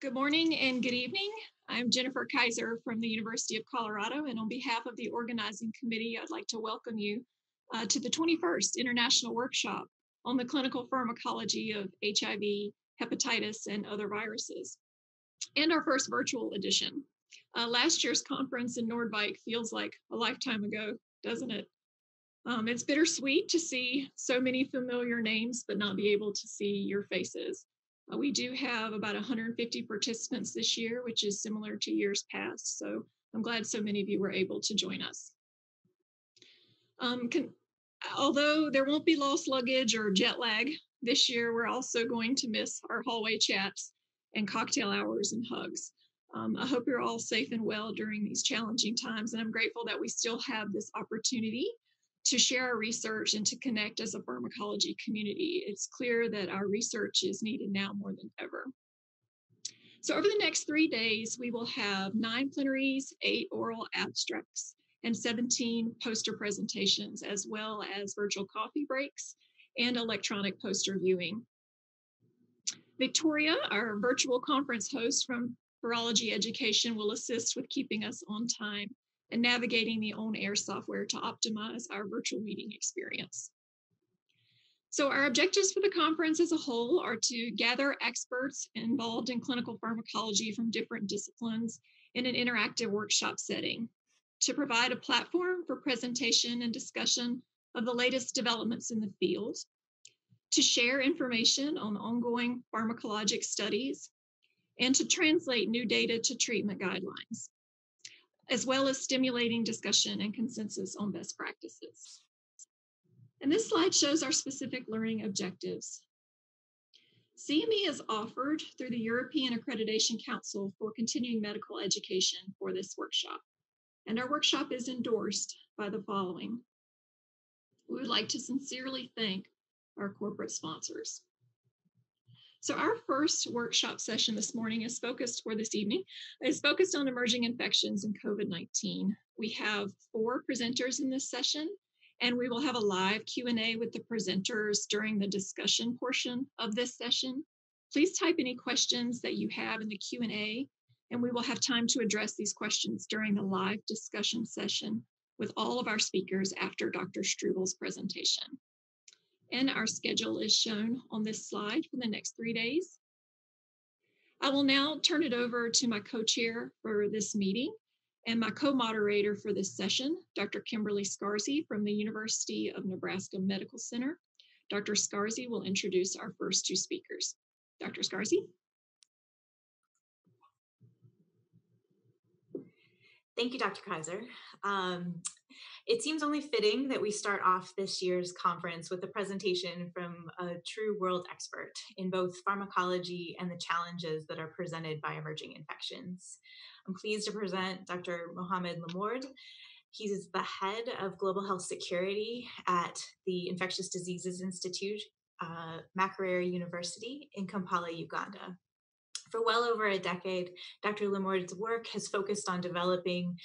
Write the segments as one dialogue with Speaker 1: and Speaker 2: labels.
Speaker 1: Good morning and good evening. I'm Jennifer Kiser from the University of Colorado, and on behalf of the organizing committee, I'd like to welcome you uh, to the 21st International Workshop on the clinical pharmacology of HIV, hepatitis, and other viruses, and our first virtual edition. Uh, last year's conference in Noordwijk feels like a lifetime ago, doesn't it? Um, it's bittersweet to see so many familiar names, but not be able to see your faces. Uh, we do have about 150 participants this year, which is similar to years past. So I'm glad so many of you were able to join us. Um, can, although there won't be lost luggage or jet lag this year, we're also going to miss our hallway chats and cocktail hours and hugs. Um, I hope you're all safe and well during these challenging times, and I'm grateful that we still have this opportunity to share our research and to connect as a pharmacology community. It's clear that our research is needed now more than ever. So over the next three days, we will have nine plenaries, eight oral abstracts, and 17 poster presentations, as well as virtual coffee breaks and electronic poster viewing. Victoria, our virtual conference host from Virology Education, will assist with keeping us on time and navigating the OwnAir software to optimize our virtual meeting experience. So our objectives for the conference as a whole are to gather experts involved in clinical pharmacology from different disciplines in an interactive workshop setting, to provide a platform for presentation and discussion of the latest developments in the field, to share information on ongoing pharmacologic studies, and to translate new data to treatment guidelines as well as stimulating discussion and consensus on best practices. And this slide shows our specific learning objectives. CME is offered through the European Accreditation Council for Continuing Medical Education for this workshop. And our workshop is endorsed by the following. We would like to sincerely thank our corporate sponsors. So our first workshop session this morning is focused for this evening, is focused on emerging infections and COVID-19. We have four presenters in this session, and we will have a live Q&A with the presenters during the discussion portion of this session. Please type any questions that you have in the Q&A, and we will have time to address these questions during the live discussion session with all of our speakers after Dr. Strubel's presentation. And our schedule is shown on this slide for the next three days. I will now turn it over to my co-chair for this meeting and my co-moderator for this session, Dr. Kimberly Scarsi from the University of Nebraska Medical Center. Dr. Scarsi will introduce our first two speakers. Dr. Scarsi.
Speaker 2: Thank you, Dr. Kiser. Um, it seems only fitting that we start off this year's conference with a presentation from a true world expert in both pharmacology and the challenges that are presented by emerging infections. I'm pleased to present Dr. Mohamed Lamorde. He's the head of global health security at the Infectious Diseases Institute, uh, Makerere University in Kampala, Uganda. For well over a decade, Dr. Lamorde's work has focused on developing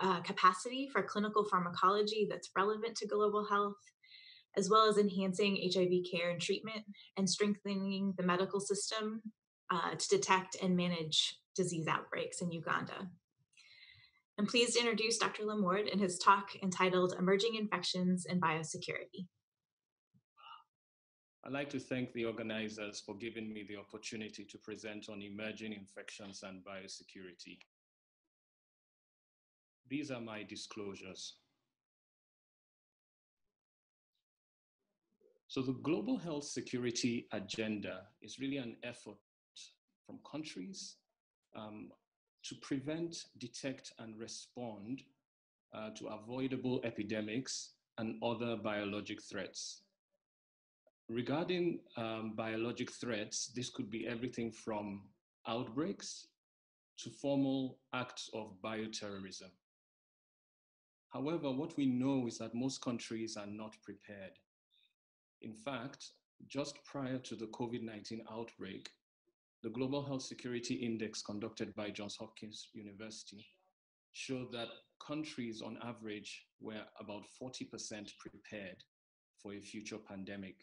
Speaker 2: uh, capacity for clinical pharmacology that's relevant to global health, as well as enhancing HIV care and treatment and strengthening the medical system uh, to detect and manage disease outbreaks in Uganda. I'm pleased to introduce Dr. Lamorde in his talk entitled Emerging Infections and Biosecurity.
Speaker 3: I'd like to thank the organizers for giving me the opportunity to present on emerging infections and biosecurity. These are my disclosures. So the global health security agenda is really an effort from countries um, to prevent, detect, and respond uh, to avoidable epidemics and other biologic threats. Regarding um, biologic threats, this could be everything from outbreaks to formal acts of bioterrorism. However, what we know is that most countries are not prepared. In fact, just prior to the COVID-19 outbreak, the Global Health Security Index conducted by Johns Hopkins University showed that countries on average were about 40% prepared for a future pandemic.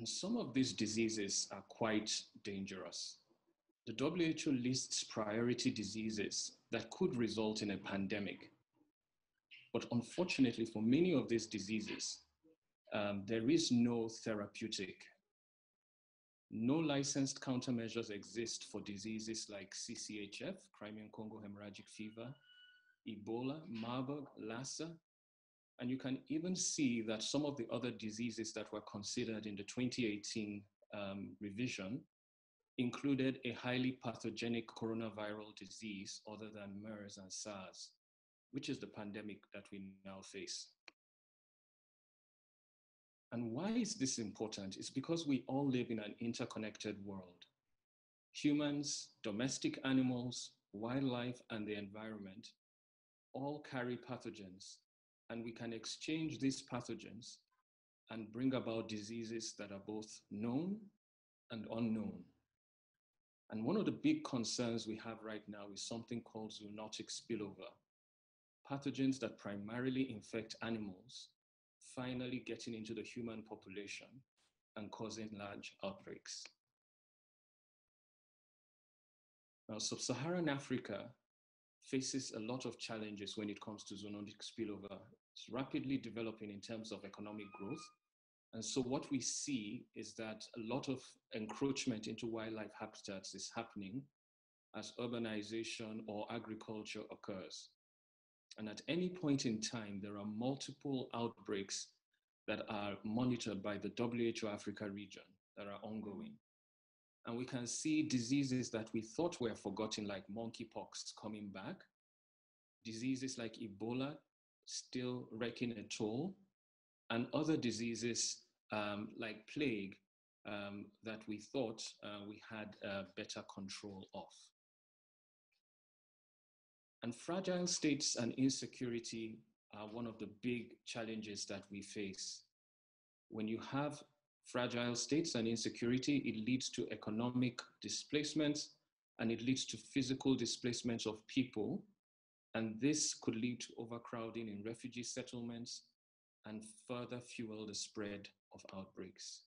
Speaker 3: And some of these diseases are quite dangerous. The WHO lists priority diseases that could result in a pandemic. But unfortunately, for many of these diseases, um, there is no therapeutic. No licensed countermeasures exist for diseases like CCHF, Crimean Congo hemorrhagic fever, Ebola, Marburg, Lassa. And you can even see that some of the other diseases that were considered in the 2018 um, revision included a highly pathogenic coronaviral disease other than MERS and SARS, which is the pandemic that we now face. And why is this important? It's because we all live in an interconnected world. Humans, domestic animals, wildlife, and the environment all carry pathogens, and we can exchange these pathogens and bring about diseases that are both known and unknown. And one of the big concerns we have right now is something called zoonotic spillover. Pathogens that primarily infect animals finally getting into the human population and causing large outbreaks. Now, sub-Saharan Africa faces a lot of challenges when it comes to zoonotic spillover. Rapidly developing in terms of economic growth. And so what we see is that a lot of encroachment into wildlife habitats is happening as urbanization or agriculture occurs. And at any point in time, there are multiple outbreaks that are monitored by the WHO Africa region that are ongoing. And we can see diseases that we thought were forgotten, like monkeypox, coming back, diseases like Ebola still wreaking a toll, and other diseases um, like plague um, that we thought uh, we had uh, better control of. And fragile states and insecurity are one of the big challenges that we face. When you have fragile states and insecurity, it leads to economic displacements and it leads to physical displacements of people. And this could lead to overcrowding in refugee settlements and further fuel the spread of outbreaks.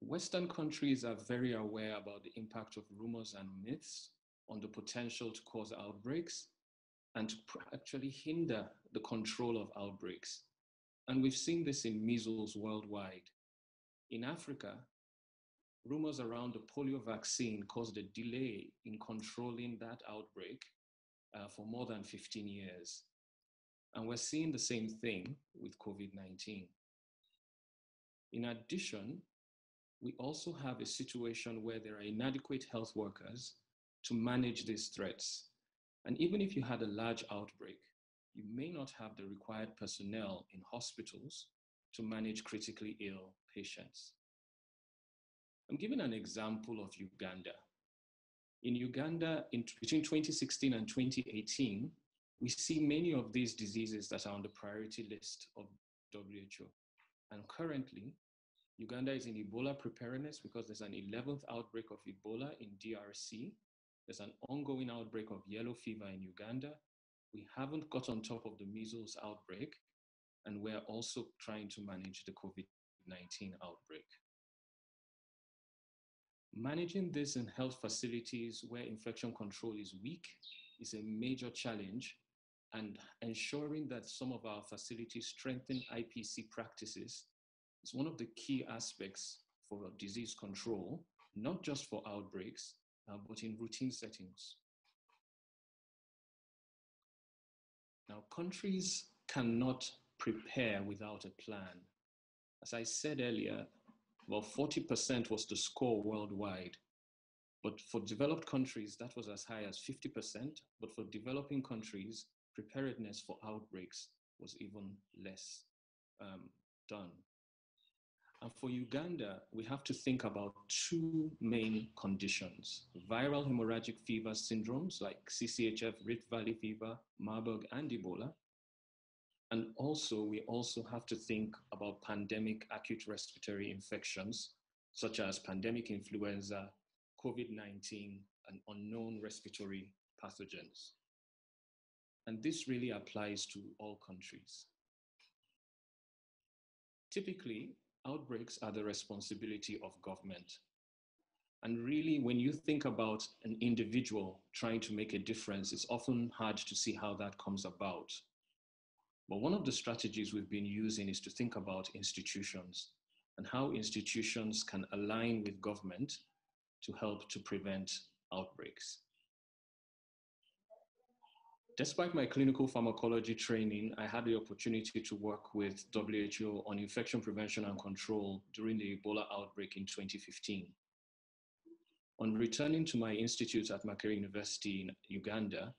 Speaker 3: Western countries are very aware about the impact of rumors and myths on the potential to cause outbreaks and to actually hinder the control of outbreaks. And we've seen this in measles worldwide. In Africa, rumors around the polio vaccine caused a delay in controlling that outbreak uh, for more than 15 years. And we're seeing the same thing with COVID 19. In addition, we also have a situation where there are inadequate health workers to manage these threats. And even if you had a large outbreak, you may not have the required personnel in hospitals to manage critically ill patients. I'm giving an example of Uganda. In Uganda, in, between 2016 and 2018, we see many of these diseases that are on the priority list of WHO. And currently, Uganda is in Ebola preparedness because there's an 11th outbreak of Ebola in DRC there's an ongoing outbreak of yellow fever in Uganda. We haven't got on top of the measles outbreak, and we're also trying to manage the COVID 19 outbreak. Managing this in health facilities where infection control is weak is a major challenge, and ensuring that some of our facilities strengthen IPC practices is one of the key aspects for disease control, not just for outbreaks, uh, but in routine settings. Now, countries cannot prepare without a plan. As I said earlier, about 40% was the score worldwide. But for developed countries, that was as high as 50%. But for developing countries, preparedness for outbreaks was even less um, done. And for Uganda, we have to think about two main conditions viral hemorrhagic fever syndromes like CCHF, Rift Valley fever, Marburg, and Ebola. And also, we also have to think about pandemic acute respiratory infections, such as pandemic influenza, COVID 19, and unknown respiratory pathogens. And this really applies to all countries. Typically, outbreaks are the responsibility of government. And really, when you think about an individual trying to make a difference, it's often hard to see how that comes about. But one of the strategies we've been using is to think about institutions and how institutions can align with government to help to prevent outbreaks. Despite my clinical pharmacology training, I had the opportunity to work with WHO on infection prevention and control during the Ebola outbreak in 2015. On returning to my institute at Makerere University in Uganda,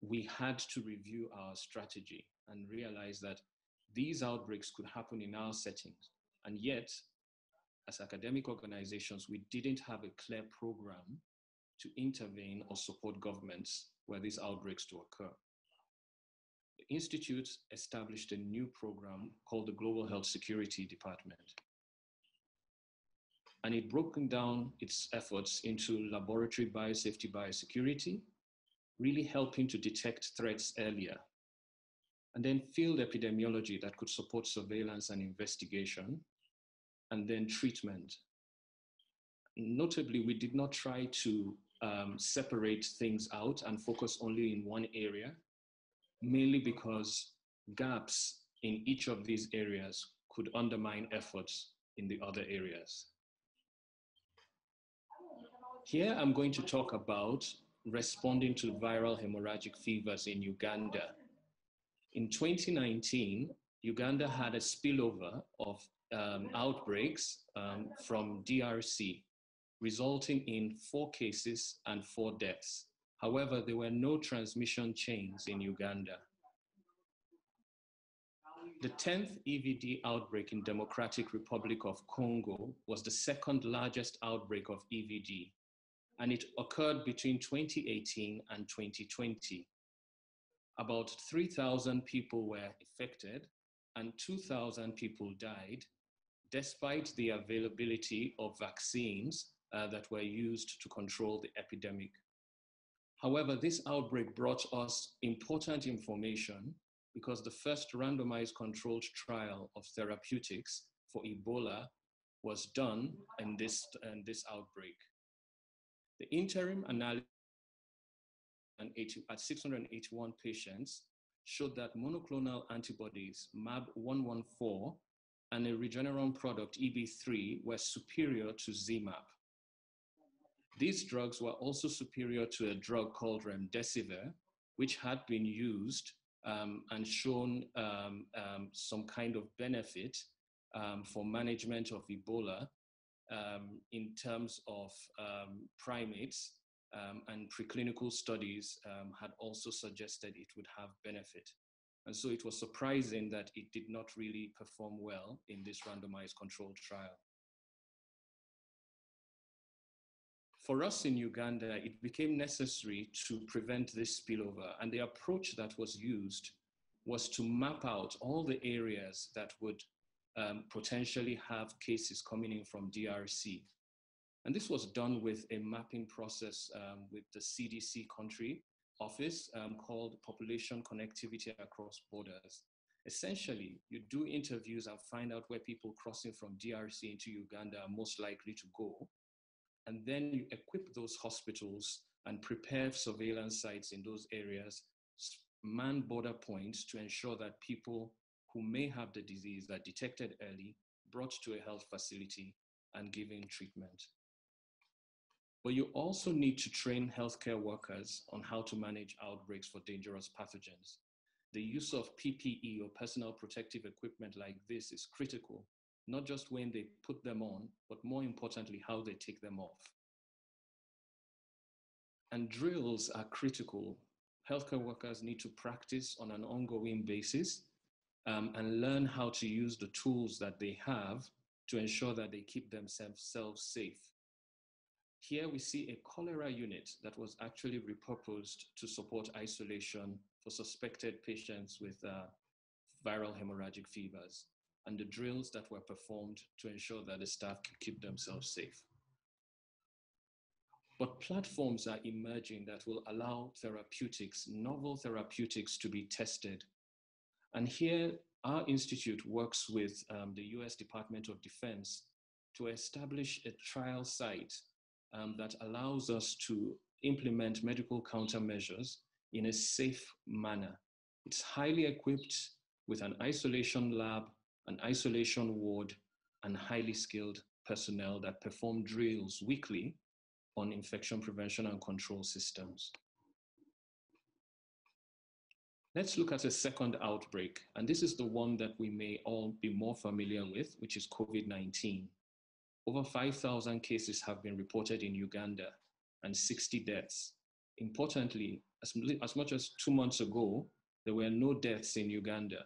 Speaker 3: we had to review our strategy and realize that these outbreaks could happen in our settings. And yet, as academic organizations, we didn't have a clear program to intervene or support governments where these outbreaks to occur. The Institute established a new program called the Global Health Security Department. And it broken down its efforts into laboratory biosafety biosecurity, really helping to detect threats earlier. And then field epidemiology that could support surveillance and investigation, and then treatment. Notably, we did not try to um, separate things out and focus only in one area, mainly because gaps in each of these areas could undermine efforts in the other areas. Here I'm going to talk about responding to viral hemorrhagic fevers in Uganda. In 2019, Uganda had a spillover of um, outbreaks um, from DRC, resulting in four cases and four deaths. However, there were no transmission chains in Uganda. The 10th EVD outbreak in Democratic Republic of Congo was the second largest outbreak of EVD, and it occurred between 2018 and 2020. About 3,000 people were affected and 2,000 people died, despite the availability of vaccines uh, that were used to control the epidemic. However, this outbreak brought us important information because the first randomized controlled trial of therapeutics for Ebola was done in this, in this outbreak. The interim analysis at 681 patients showed that monoclonal antibodies MAB114 and a Regeneron product EB3 were superior to ZMapp. These drugs were also superior to a drug called remdesivir, which had been used um, and shown um, um, some kind of benefit um, for management of Ebola um, in terms of um, and preclinical studies had also suggested it would have benefit. And so it was surprising that it did not really perform well in this randomized controlled trial. For us in Uganda, it became necessary to prevent this spillover. And the approach that was used was to map out all the areas that would um, potentially have cases coming in from DRC. And this was done with a mapping process um, with the CDC country office um, called Population Connectivity Across Borders. Essentially, you do interviews and find out where people crossing from DRC into Uganda are most likely to go and then you equip those hospitals and prepare surveillance sites in those areas, man border points to ensure that people who may have the disease are detected early, brought to a health facility, and given treatment. But you also need to train healthcare workers on how to manage outbreaks for dangerous pathogens. The use of PPE or personal protective equipment like this is critical not just when they put them on, but more importantly, how they take them off. And drills are critical. Healthcare workers need to practice on an ongoing basis um, and learn how to use the tools that they have to ensure that they keep themselves safe. Here we see a cholera unit that was actually repurposed to support isolation for suspected patients with uh, viral hemorrhagic fevers and the drills that were performed to ensure that the staff could keep themselves safe. But platforms are emerging that will allow therapeutics, novel therapeutics to be tested. And here our institute works with um, the US Department of Defense to establish a trial site um, that allows us to implement medical countermeasures in a safe manner. It's highly equipped with an isolation lab, an isolation ward, and highly skilled personnel that perform drills weekly on infection prevention and control systems. Let's look at a second outbreak, and this is the one that we may all be more familiar with, which is COVID-19. Over 5,000 cases have been reported in Uganda and 60 deaths. Importantly, as, as much as two months ago, there were no deaths in Uganda.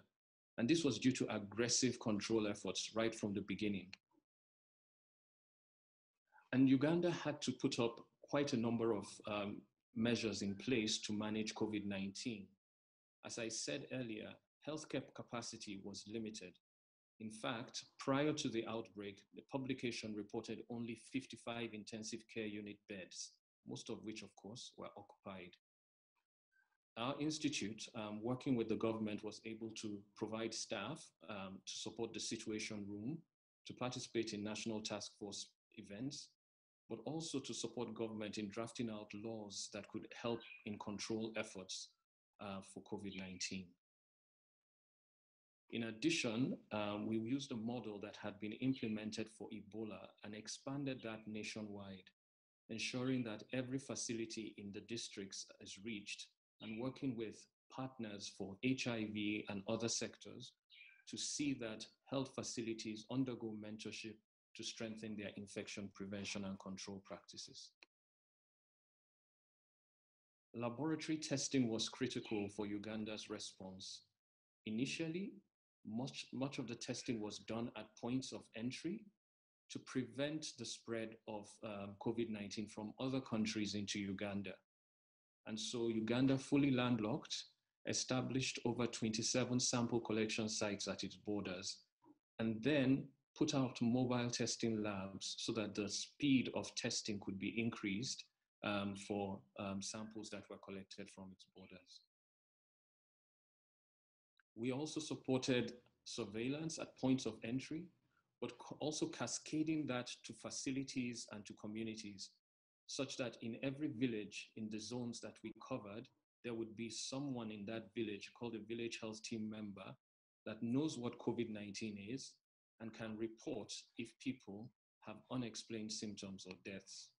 Speaker 3: And this was due to aggressive control efforts right from the beginning. And Uganda had to put up quite a number of um, measures in place to manage COVID 19. As I said earlier, healthcare capacity was limited. In fact, prior to the outbreak, the publication reported only 55 intensive care unit beds, most of which, of course, were occupied. Our institute, um, working with the government, was able to provide staff um, to support the situation room, to participate in national task force events, but also to support government in drafting out laws that could help in control efforts uh, for COVID-19. In addition, um, we used a model that had been implemented for Ebola and expanded that nationwide, ensuring that every facility in the districts is reached and working with partners for HIV and other sectors to see that health facilities undergo mentorship to strengthen their infection prevention and control practices. Laboratory testing was critical for Uganda's response. Initially, much, much of the testing was done at points of entry to prevent the spread of um, COVID-19 from other countries into Uganda. And so Uganda, fully landlocked, established over 27 sample collection sites at its borders, and then put out mobile testing labs so that the speed of testing could be increased um, for um, samples that were collected from its borders. We also supported surveillance at points of entry, but also cascading that to facilities and to communities, such that in every village in the zones that we covered, there would be someone in that village called a village health team member that knows what COVID-19 is and can report if people have unexplained symptoms or deaths.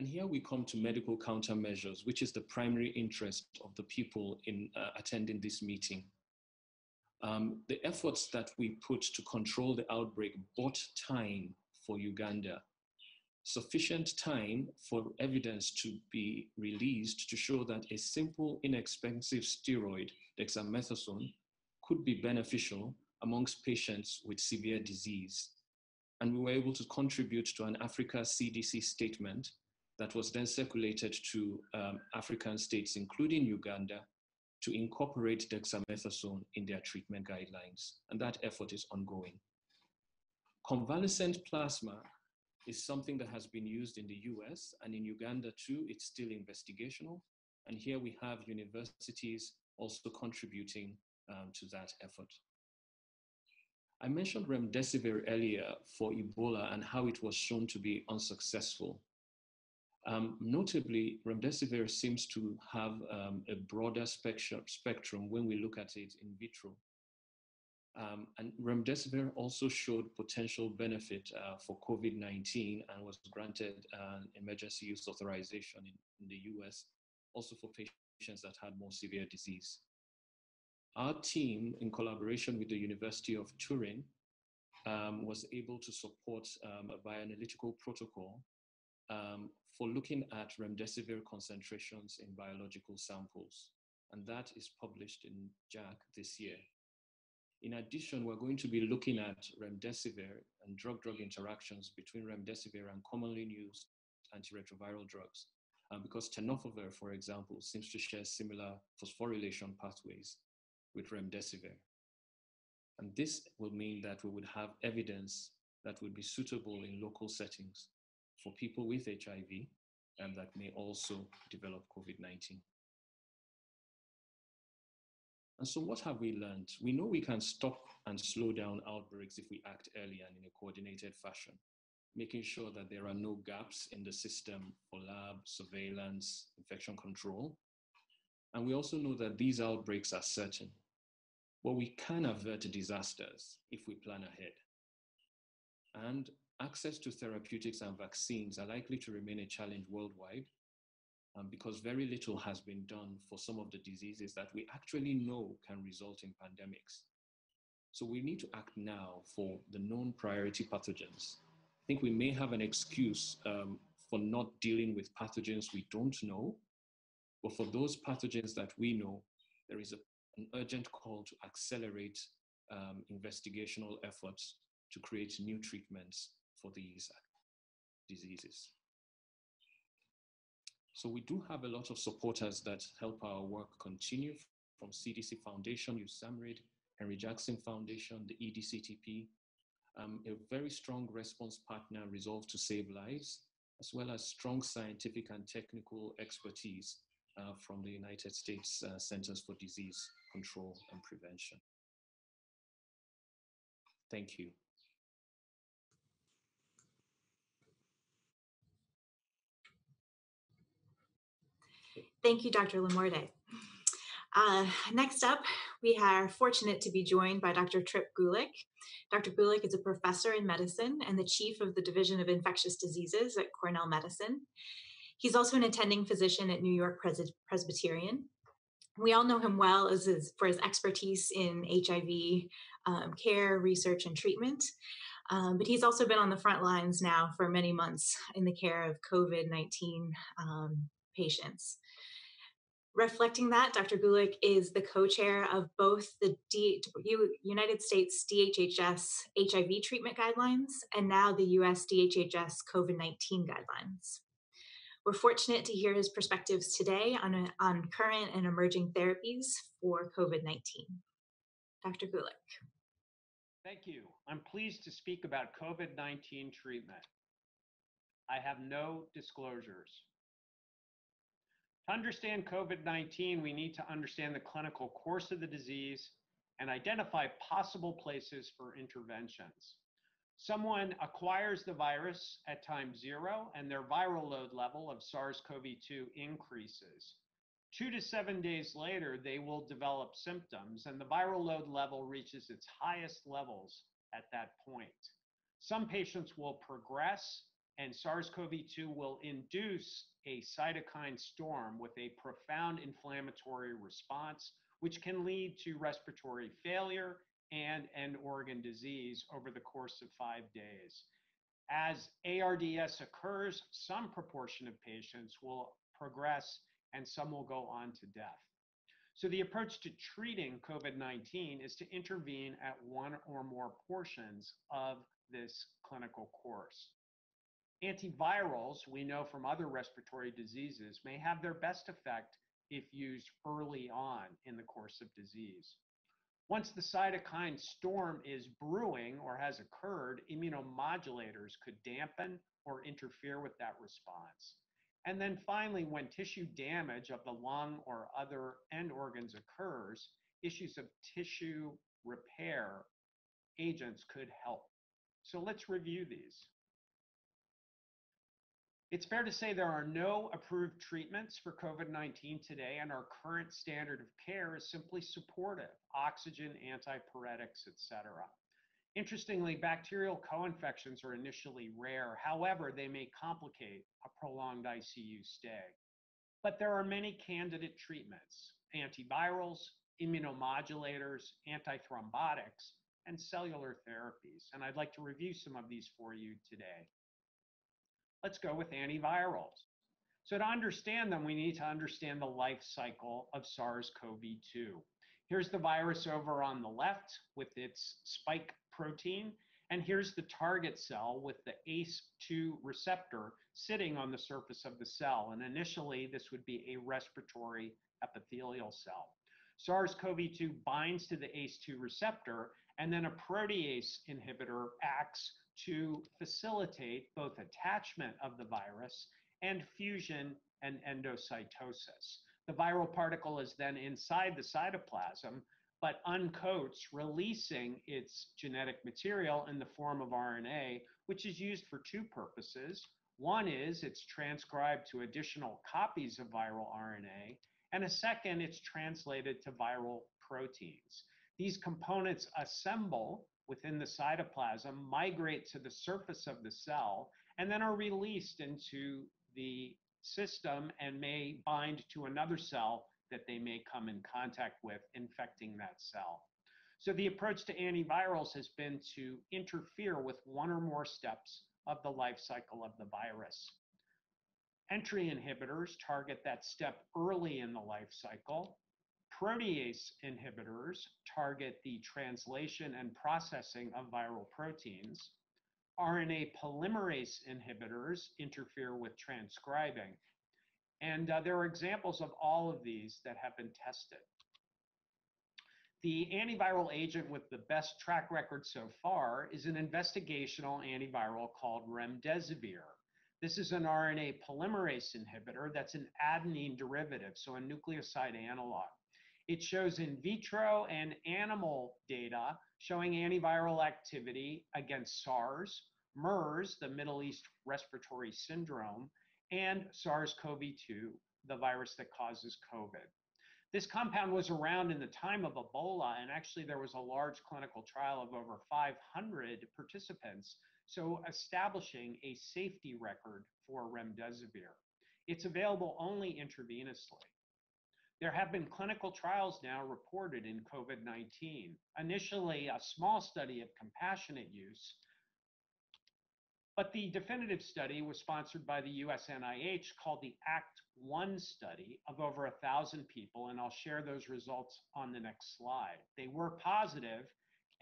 Speaker 3: And here we come to medical countermeasures, which is the primary interest of the people in uh, attending this meeting. Um, the efforts that we put to control the outbreak bought time for Uganda, sufficient time for evidence to be released to show that a simple, inexpensive steroid, dexamethasone, could be beneficial amongst patients with severe disease. And we were able to contribute to an Africa CDC statement that was then circulated to um, African states, including Uganda, to incorporate dexamethasone in their treatment guidelines. And that effort is ongoing. Convalescent plasma is something that has been used in the US and in Uganda too, it's still investigational. And here we have universities also contributing um, to that effort. I mentioned remdesivir earlier for Ebola and how it was shown to be unsuccessful. Um, notably, remdesivir seems to have um, a broader spectrum, spectrum when we look at it in vitro. Um, and remdesivir also showed potential benefit uh, for COVID-19 and was granted an emergency use authorization in, in the US, also for patients that had more severe disease. Our team, in collaboration with the University of Turin, um, was able to support um, a bioanalytical protocol um, for looking at remdesivir concentrations in biological samples. And that is published in JACC this year. In addition, we're going to be looking at remdesivir and drug-drug interactions between remdesivir and commonly used antiretroviral drugs. Um, because tenofovir, for example, seems to share similar phosphorylation pathways with remdesivir. And this will mean that we would have evidence that would be suitable in local settings for people with HIV and that may also develop COVID-19. And so what have we learned? We know we can stop and slow down outbreaks if we act early and in a coordinated fashion, making sure that there are no gaps in the system for lab, surveillance, infection control. And we also know that these outbreaks are certain, but we can avert disasters if we plan ahead. And access to therapeutics and vaccines are likely to remain a challenge worldwide um, because very little has been done for some of the diseases that we actually know can result in pandemics. So we need to act now for the known priority pathogens. I think we may have an excuse um, for not dealing with pathogens we don't know, but for those pathogens that we know, there is a, an urgent call to accelerate um, investigational efforts to create new treatments for these diseases. So we do have a lot of supporters that help our work continue from CDC Foundation, USAMRIID, Henry Jackson Foundation, the EDCTP, um, a very strong response partner resolved to save lives, as well as strong scientific and technical expertise uh, from the United States uh, Centers for Disease Control and Prevention. Thank you.
Speaker 2: Thank you, Dr. Lamorde. Uh, next up, we are fortunate to be joined by Dr. Trip Gulick. Dr. Gulick is a professor in medicine and the chief of the Division of Infectious Diseases at Cornell Medicine. He's also an attending physician at New York Pres Presbyterian. We all know him well as his, for his expertise in HIV um, care, research, and treatment. Um, but he's also been on the front lines now for many months in the care of COVID 19 um, patients. Reflecting that, Dr. Gulick is the co-chair of both the D United States DHHS HIV treatment guidelines and now the US DHHS COVID-19 guidelines. We're fortunate to hear his perspectives today on, on current and emerging therapies for COVID-19. Dr. Gulick.
Speaker 4: Thank you. I'm pleased to speak about COVID-19 treatment. I have no disclosures. To understand COVID-19, we need to understand the clinical course of the disease and identify possible places for interventions. Someone acquires the virus at time zero and their viral load level of SARS-CoV-2 increases. Two to seven days later, they will develop symptoms and the viral load level reaches its highest levels at that point. Some patients will progress and SARS-CoV-2 will induce a cytokine storm with a profound inflammatory response, which can lead to respiratory failure and end organ disease over the course of five days. As ARDS occurs, some proportion of patients will progress and some will go on to death. So the approach to treating COVID-19 is to intervene at one or more portions of this clinical course. Antivirals, we know from other respiratory diseases, may have their best effect if used early on in the course of disease. Once the cytokine storm is brewing or has occurred, immunomodulators could dampen or interfere with that response. And then finally, when tissue damage of the lung or other end organs occurs, issues of tissue repair agents could help. So let's review these. It's fair to say there are no approved treatments for COVID-19 today, and our current standard of care is simply supportive, oxygen, antipyretics, etc. Interestingly, bacterial co-infections are initially rare. However, they may complicate a prolonged ICU stay. But there are many candidate treatments, antivirals, immunomodulators, antithrombotics, and cellular therapies. And I'd like to review some of these for you today. Let's go with antivirals. So to understand them, we need to understand the life cycle of SARS-CoV-2. Here's the virus over on the left with its spike protein, and here's the target cell with the ACE2 receptor sitting on the surface of the cell. And initially, this would be a respiratory epithelial cell. SARS-CoV-2 binds to the ACE2 receptor, and then a protease inhibitor acts to facilitate both attachment of the virus and fusion and endocytosis. The viral particle is then inside the cytoplasm, but uncoats, releasing its genetic material in the form of RNA, which is used for two purposes. One is it's transcribed to additional copies of viral RNA, and a second, it's translated to viral proteins. These components assemble within the cytoplasm, migrate to the surface of the cell, and then are released into the system and may bind to another cell that they may come in contact with, infecting that cell. So the approach to antivirals has been to interfere with one or more steps of the life cycle of the virus. Entry inhibitors target that step early in the life cycle. Protease inhibitors target the translation and processing of viral proteins. RNA polymerase inhibitors interfere with transcribing. And uh, there are examples of all of these that have been tested. The antiviral agent with the best track record so far is an investigational antiviral called remdesivir. This is an RNA polymerase inhibitor that's an adenine derivative, so a nucleoside analog. It shows in vitro and animal data showing antiviral activity against SARS, MERS, the Middle East Respiratory Syndrome, and SARS-CoV-2, the virus that causes COVID. This compound was around in the time of Ebola, and actually there was a large clinical trial of over 500 participants, so establishing a safety record for remdesivir. It's available only intravenously. There have been clinical trials now reported in COVID 19. Initially, a small study of compassionate use but the definitive study was sponsored by the US NIH called the ACT 1 study of over a thousand people, and I'll share those results on the next slide. They were positive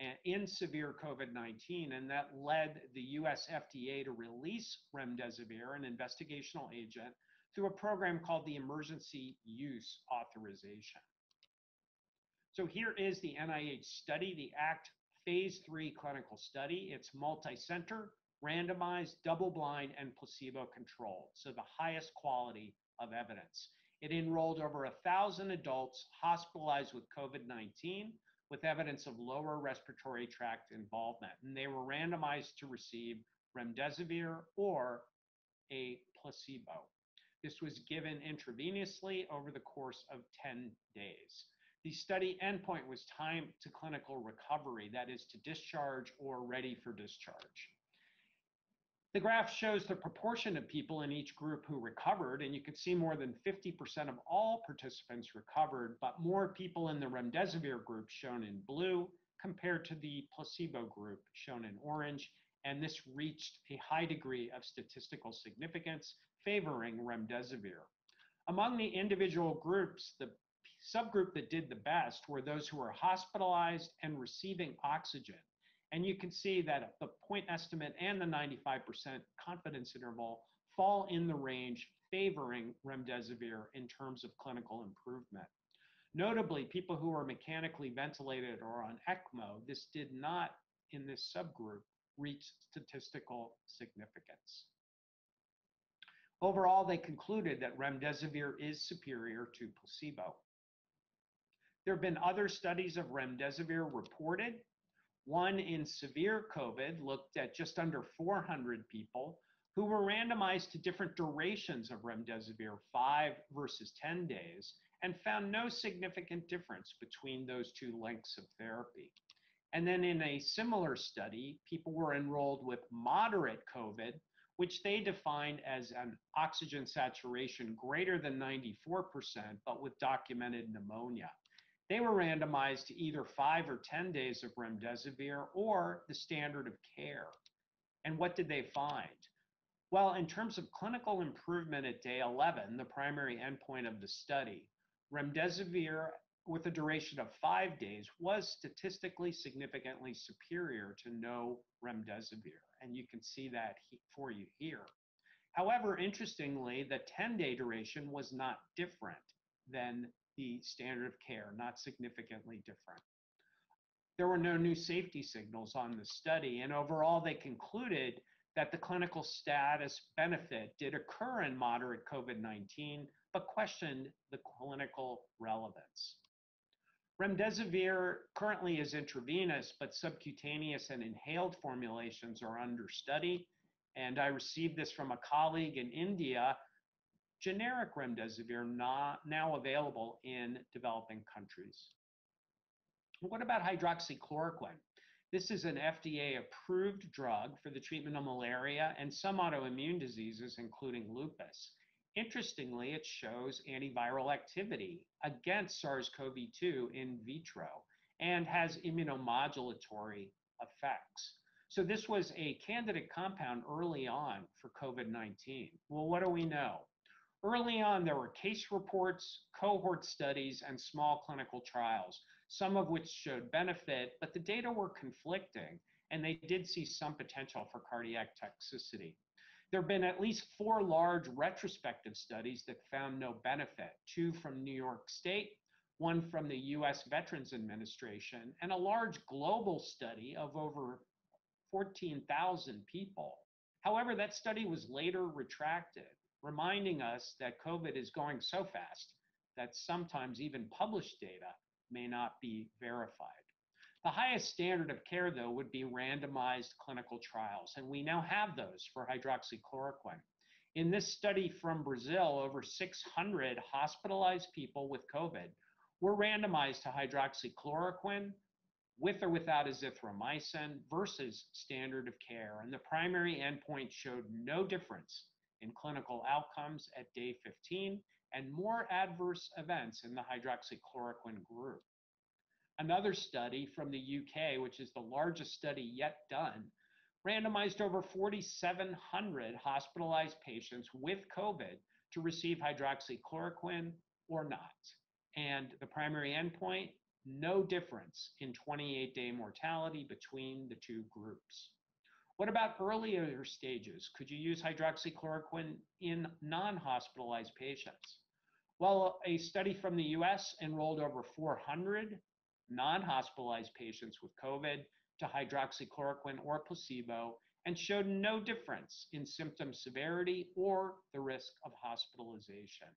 Speaker 4: eh, in severe COVID 19, and that led the US FDA to release remdesivir, an investigational agent, through a program called the Emergency Use Authorization. So here is the NIH study, the ACT phase three clinical study. It's multi-center, randomized, double-blind, and placebo-controlled, so the highest quality of evidence. It enrolled over 1,000 adults hospitalized with COVID-19 with evidence of lower respiratory tract involvement, and they were randomized to receive remdesivir or a placebo. This was given intravenously over the course of 10 days. The study endpoint was time to clinical recovery, that is to discharge or ready for discharge. The graph shows the proportion of people in each group who recovered, and you can see more than 50% of all participants recovered, but more people in the remdesivir group shown in blue compared to the placebo group shown in orange, and this reached a high degree of statistical significance favoring remdesivir. Among the individual groups, the subgroup that did the best were those who were hospitalized and receiving oxygen. And you can see that the point estimate and the 95% confidence interval fall in the range favoring remdesivir in terms of clinical improvement. Notably, people who are mechanically ventilated or on ECMO, this did not, in this subgroup, reach statistical significance. Overall, they concluded that remdesivir is superior to placebo. There have been other studies of remdesivir reported, one in severe COVID looked at just under 400 people who were randomized to different durations of remdesivir, five versus 10 days, and found no significant difference between those two lengths of therapy. And then in a similar study, people were enrolled with moderate COVID, which they defined as an oxygen saturation greater than 94%, but with documented pneumonia. They were randomized to either five or 10 days of remdesivir or the standard of care. And what did they find? Well, in terms of clinical improvement at day 11, the primary endpoint of the study, remdesivir with a duration of five days was statistically significantly superior to no remdesivir. And you can see that for you here. However, interestingly, the 10 day duration was not different than the standard of care, not significantly different. There were no new safety signals on the study, and overall, they concluded that the clinical status benefit did occur in moderate COVID 19, but questioned the clinical relevance. Remdesivir currently is intravenous, but subcutaneous and inhaled formulations are under study. And I received this from a colleague in India, generic remdesivir not now available in developing countries. What about hydroxychloroquine? This is an FDA approved drug for the treatment of malaria and some autoimmune diseases, including lupus. Interestingly, it shows antiviral activity against SARS CoV 2 in vitro and has immunomodulatory effects. So, this was a candidate compound early on for COVID 19. Well, what do we know? Early on, there were case reports, cohort studies, and small clinical trials some of which showed benefit, but the data were conflicting and they did see some potential for cardiac toxicity. There have been at least four large retrospective studies that found no benefit two from New York State, one from the US Veterans Administration, and a large global study of over 14,000 people. However, that study was later retracted, reminding us that COVID is going so fast that sometimes even published data may not be verified. The highest standard of care, though, would be randomized clinical trials, and we now have those for hydroxychloroquine. In this study from Brazil, over 600 hospitalized people with COVID were randomized to hydroxychloroquine with or without azithromycin versus standard of care. And the primary endpoint showed no difference in clinical outcomes at day 15 and more adverse events in the hydroxychloroquine group. Another study from the UK, which is the largest study yet done, randomized over 4,700 hospitalized patients with COVID to receive hydroxychloroquine or not. And the primary endpoint no difference in 28 day mortality between the two groups. What about earlier stages? Could you use hydroxychloroquine in non-hospitalized patients? Well, a study from the US enrolled over 400 non-hospitalized patients with COVID to hydroxychloroquine or placebo and showed no difference in symptom severity or the risk of hospitalization.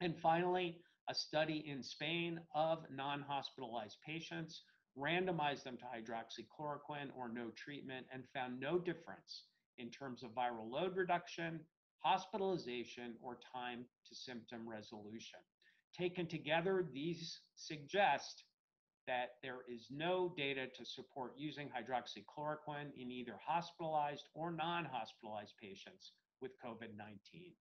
Speaker 4: And finally, a study in Spain of non-hospitalized patients randomized them to hydroxychloroquine or no treatment and found no difference in terms of viral load reduction, hospitalization, or time to symptom resolution. Taken together, these suggest that there is no data to support using hydroxychloroquine in either hospitalized or non hospitalized patients with COVID 19.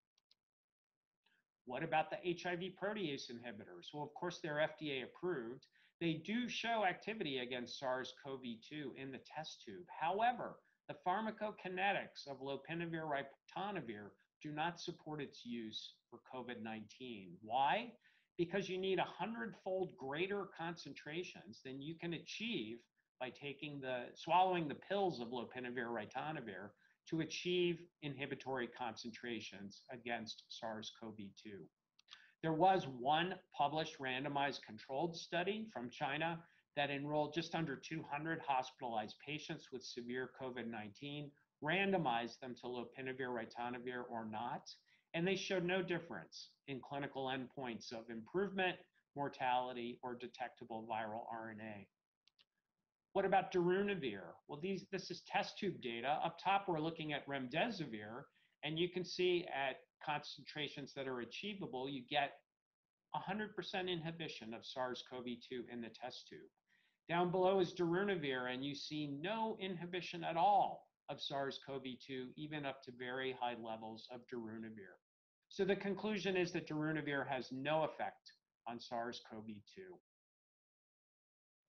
Speaker 4: What about the HIV protease inhibitors? Well, of course, they're FDA approved, they do show activity against SARS-CoV-2 in the test tube. However, the pharmacokinetics of lopinavir ritonavir do not support its use for COVID-19. Why? Because you need a hundredfold greater concentrations than you can achieve by taking the swallowing the pills of lopinavir ritonavir to achieve inhibitory concentrations against SARS-CoV-2. There was one published randomized controlled study from China that enrolled just under 200 hospitalized patients with severe COVID 19, randomized them to lopinavir, ritonavir, or not, and they showed no difference in clinical endpoints of improvement, mortality, or detectable viral RNA. What about darunavir? Well, these, this is test tube data. Up top, we're looking at remdesivir, and you can see at concentrations that are achievable, you get 100% inhibition of SARS-CoV-2 in the test tube. Down below is darunavir, and you see no inhibition at all of SARS-CoV-2, even up to very high levels of darunavir. So the conclusion is that darunavir has no effect on SARS-CoV-2.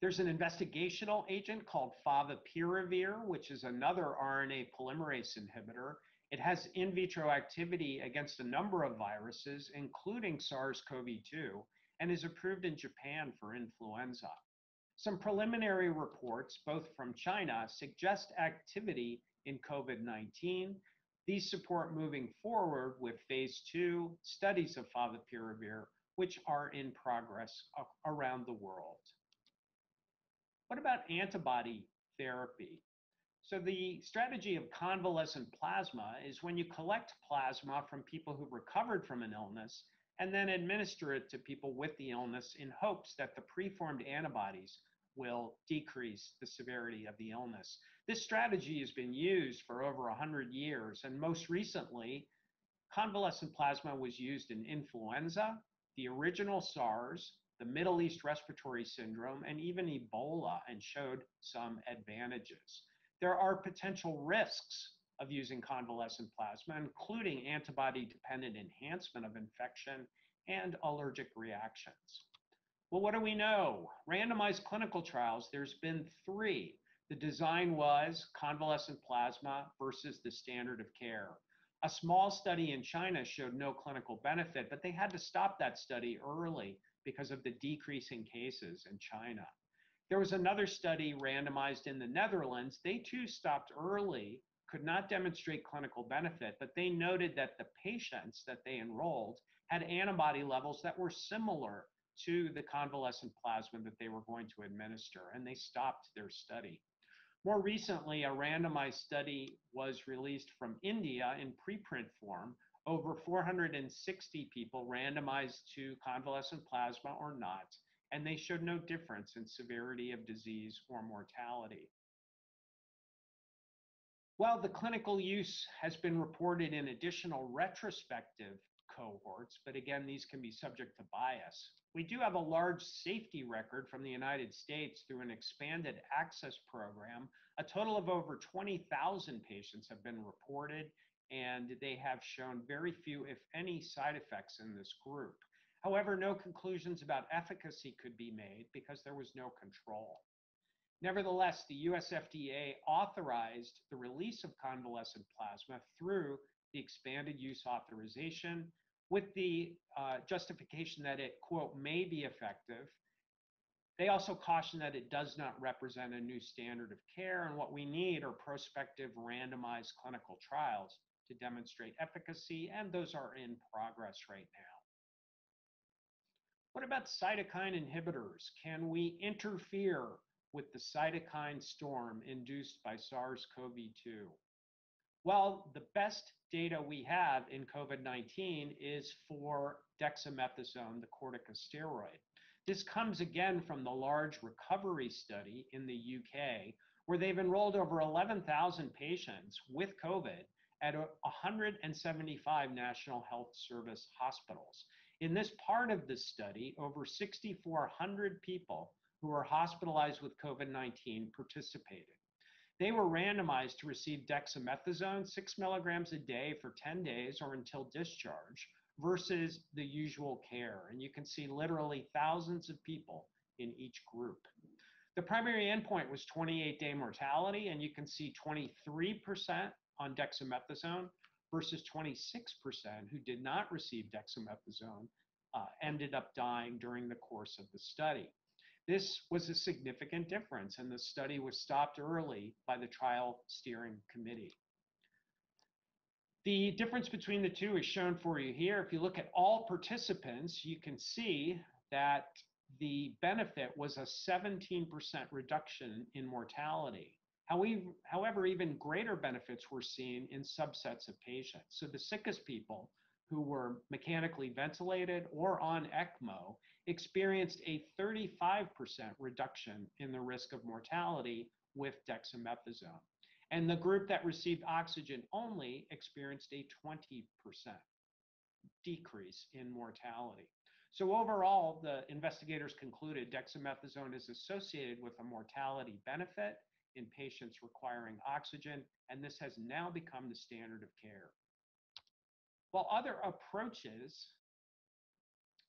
Speaker 4: There's an investigational agent called favipiravir, which is another RNA polymerase inhibitor, it has in vitro activity against a number of viruses, including SARS-CoV-2, and is approved in Japan for influenza. Some preliminary reports, both from China, suggest activity in COVID-19. These support moving forward with phase two studies of favipiravir, which are in progress around the world. What about antibody therapy? So the strategy of convalescent plasma is when you collect plasma from people who've recovered from an illness and then administer it to people with the illness in hopes that the preformed antibodies will decrease the severity of the illness. This strategy has been used for over 100 years, and most recently, convalescent plasma was used in influenza, the original SARS, the Middle East respiratory syndrome, and even Ebola, and showed some advantages. There are potential risks of using convalescent plasma, including antibody-dependent enhancement of infection and allergic reactions. Well, what do we know? Randomized clinical trials, there's been three. The design was convalescent plasma versus the standard of care. A small study in China showed no clinical benefit, but they had to stop that study early because of the decreasing cases in China. There was another study randomized in the Netherlands. They too stopped early, could not demonstrate clinical benefit, but they noted that the patients that they enrolled had antibody levels that were similar to the convalescent plasma that they were going to administer, and they stopped their study. More recently, a randomized study was released from India in preprint form. Over 460 people randomized to convalescent plasma or not, and they showed no difference in severity of disease or mortality. While the clinical use has been reported in additional retrospective cohorts, but again, these can be subject to bias. We do have a large safety record from the United States through an expanded access program. A total of over 20,000 patients have been reported, and they have shown very few, if any, side effects in this group. However, no conclusions about efficacy could be made because there was no control. Nevertheless, the US FDA authorized the release of convalescent plasma through the expanded use authorization with the uh, justification that it, quote, may be effective. They also caution that it does not represent a new standard of care, and what we need are prospective randomized clinical trials to demonstrate efficacy, and those are in progress right now. What about cytokine inhibitors? Can we interfere with the cytokine storm induced by SARS-CoV-2? Well, the best data we have in COVID-19 is for dexamethasone, the corticosteroid. This comes again from the large recovery study in the UK, where they've enrolled over 11,000 patients with COVID at 175 National Health Service hospitals. In this part of the study, over 6,400 people who were hospitalized with COVID 19 participated. They were randomized to receive dexamethasone, six milligrams a day for 10 days or until discharge, versus the usual care. And you can see literally thousands of people in each group. The primary endpoint was 28 day mortality, and you can see 23% on dexamethasone versus 26% who did not receive dexamethasone uh, ended up dying during the course of the study. This was a significant difference, and the study was stopped early by the trial steering committee. The difference between the two is shown for you here. If you look at all participants, you can see that the benefit was a 17% reduction in mortality. However, even greater benefits were seen in subsets of patients. So the sickest people who were mechanically ventilated or on ECMO experienced a 35% reduction in the risk of mortality with dexamethasone. And the group that received oxygen only experienced a 20% decrease in mortality. So overall, the investigators concluded dexamethasone is associated with a mortality benefit in patients requiring oxygen, and this has now become the standard of care. While other approaches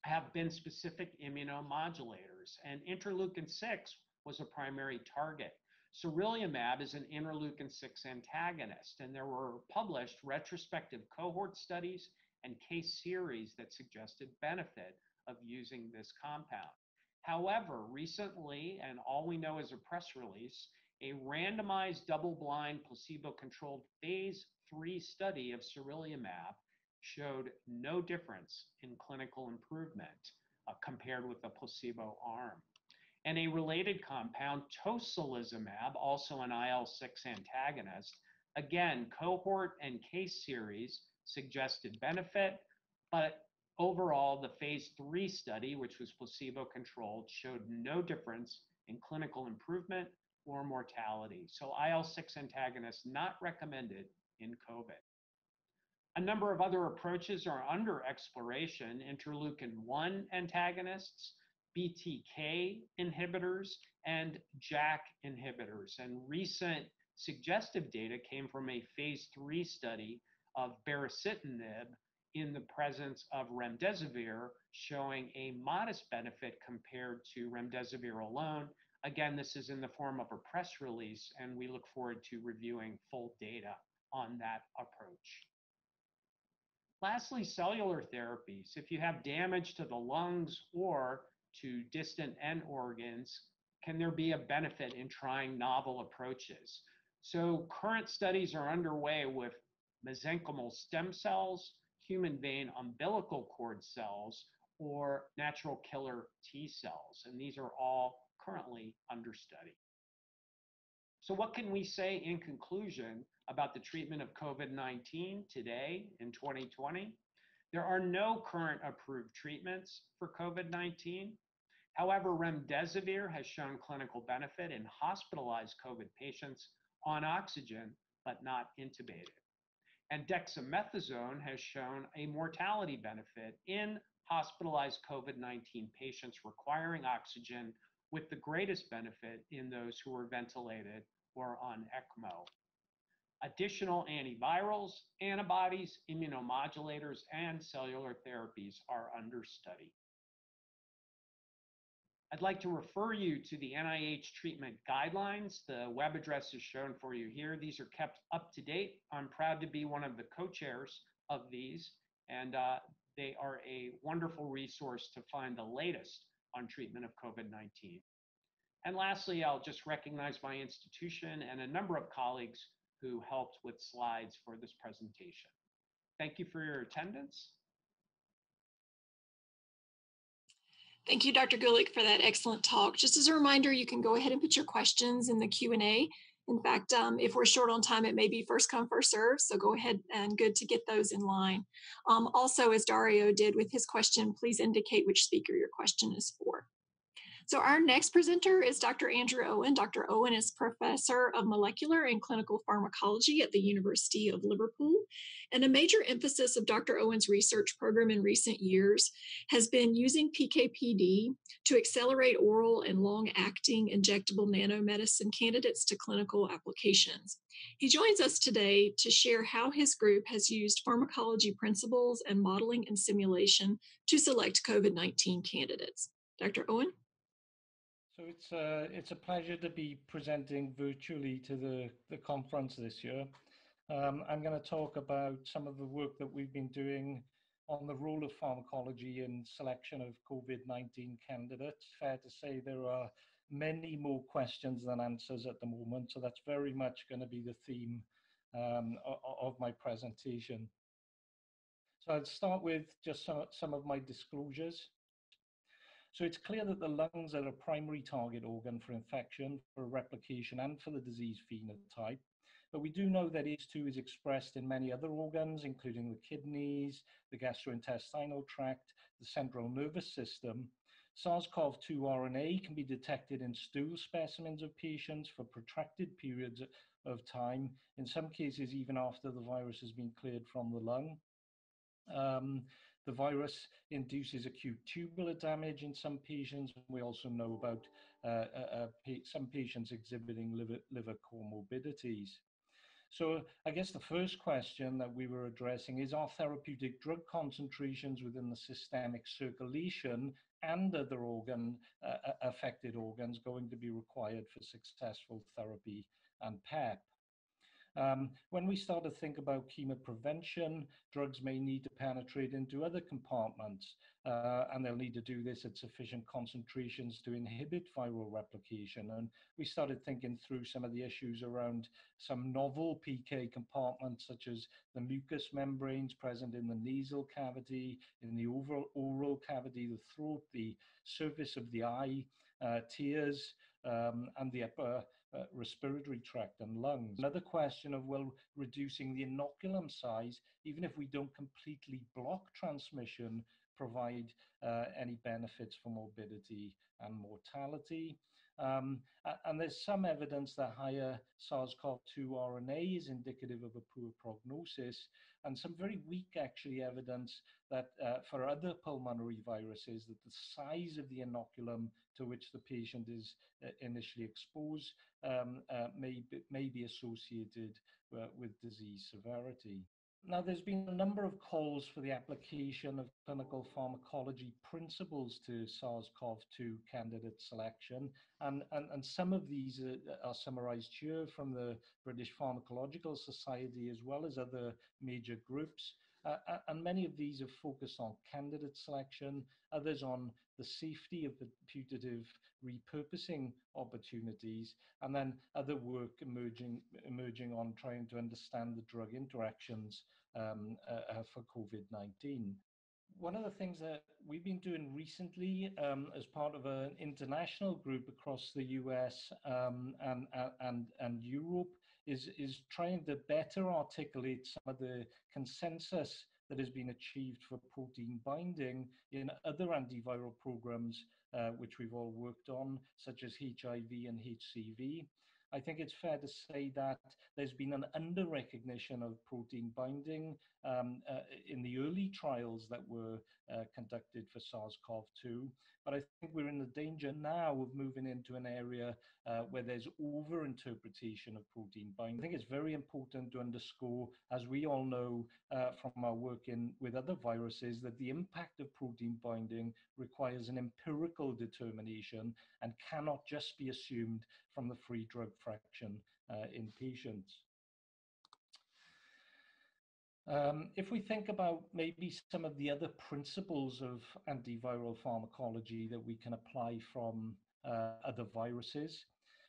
Speaker 4: have been specific immunomodulators, and interleukin 6 was a primary target. Sarilumab is an interleukin 6 antagonist, and there were published retrospective cohort studies and case series that suggested benefit of using this compound. However, recently, and all we know is a press release, a randomized double-blind placebo-controlled phase three study of sarilumab showed no difference in clinical improvement uh, compared with the placebo arm. And a related compound, tocilizumab, also an IL-6 antagonist, again, cohort and case series suggested benefit, but Overall, the phase three study, which was placebo controlled, showed no difference in clinical improvement or mortality. So IL 6 antagonists not recommended in COVID. A number of other approaches are under exploration interleukin 1 antagonists, BTK inhibitors, and JAK inhibitors. And recent suggestive data came from a phase three study of baricitinib in the presence of remdesivir, showing a modest benefit compared to remdesivir alone. Again, this is in the form of a press release, and we look forward to reviewing full data on that approach. Lastly, cellular therapies. If you have damage to the lungs or to distant end organs, can there be a benefit in trying novel approaches? So current studies are underway with mesenchymal stem cells, human vein umbilical cord cells, or natural killer T cells. And these are all currently under study. So what can we say in conclusion about the treatment of COVID-19 today in 2020? There are no current approved treatments for COVID-19. However, remdesivir has shown clinical benefit in hospitalized COVID patients on oxygen, but not intubated. And dexamethasone has shown a mortality benefit in hospitalized COVID 19 patients requiring oxygen, with the greatest benefit in those who were ventilated or on ECMO. Additional antivirals, antibodies, immunomodulators, and cellular therapies are under study. I'd like to refer you to the NIH treatment guidelines. The web address is shown for you here. These are kept up to date. I'm proud to be one of the co-chairs of these, and uh, they are a wonderful resource to find the latest on treatment of COVID-19. And lastly, I'll just recognize my institution and a number of colleagues who helped with slides for this presentation. Thank you for your attendance.
Speaker 1: Thank you, Dr. Gulick, for that excellent talk. Just as a reminder, you can go ahead and put your questions in the Q&A. In fact, um, if we're short on time, it may be first come, first serve. So go ahead and good to get those in line. Um, also, as Dario did with his question, please indicate which speaker your question is for. So our next presenter is Dr. Andrew Owen. Dr. Owen is professor of molecular and clinical pharmacology at the University of Liverpool. And a major emphasis of Dr. Owen's research program in recent years has been using PKPD to accelerate oral and long-acting injectable nanomedicine candidates to clinical applications. He joins us today to share how his group has used pharmacology principles and modeling and simulation to select COVID-19 candidates. Dr. Owen?
Speaker 5: So it's a, uh, it's a pleasure to be presenting virtually to the, the conference this year. Um, I'm going to talk about some of the work that we've been doing on the role of pharmacology in selection of COVID-19 candidates. Fair to say there are many more questions than answers at the moment, so that's very much going to be the theme um, of my presentation. So I'll start with just some, some of my disclosures. So it's clear that the lungs are a primary target organ for infection, for replication, and for the disease phenotype. But we do know that ACE2 is expressed in many other organs, including the kidneys, the gastrointestinal tract, the central nervous system. SARS-CoV-2 RNA can be detected in stool specimens of patients for protracted periods of time, in some cases even after the virus has been cleared from the lung. Um, the virus induces acute tubular damage in some patients. We also know about uh, uh, uh some patients exhibiting liver, liver comorbidities. So I guess the first question that we were addressing is are therapeutic drug concentrations within the systemic circulation and other organ uh, uh affected organs going to be required for successful therapy and PEP? Um, when we start to think about chemoprevention, drugs may need to penetrate into other compartments, uh, and they'll need to do this at sufficient concentrations to inhibit viral replication. And we started thinking through some of the issues around some novel PK compartments, such as the mucous membranes present in the nasal cavity, in the oral, oral cavity, the throat, the surface of the eye, uh, tears, um, and the upper uh, respiratory tract and lungs. Another question of, well, reducing the inoculum size, even if we don't completely block transmission, provide uh, any benefits for morbidity and mortality. Um, and there's some evidence that higher SARS-CoV-2 RNA is indicative of a poor prognosis, and some very weak actually evidence that uh, for other pulmonary viruses that the size of the inoculum to which the patient is uh, initially exposed um, uh, may, be, may be associated uh, with disease severity. Now, there's been a number of calls for the application of clinical pharmacology principles to SARS-CoV-2 candidate selection, and, and, and some of these are, are summarized here from the British Pharmacological Society as well as other major groups. Uh, and many of these have focused on candidate selection, others on the safety of the putative repurposing opportunities, and then other work emerging, emerging on trying to understand the drug interactions um, uh, uh for COVID-19. One of the things that we've been doing recently um, as part of an international group across the US um, and, and, and Europe is, is trying to better articulate some of the consensus that has been achieved for protein binding in other antiviral programs uh, which we've all worked on, such as HIV and HCV. I think it's fair to say that there's been an under recognition of protein binding um, uh, in the early trials that were uh, conducted for SARS-CoV-2. But I think we're in the danger now of moving into an area uh, where there's over-interpretation of protein binding. I think it's very important to underscore, as we all know uh, from our work in with other viruses, that the impact of protein binding requires an empirical determination and cannot just be assumed from the free drug fraction uh, in patients. Um, if we think about maybe some of the other principles of antiviral pharmacology that we can apply from uh, other viruses,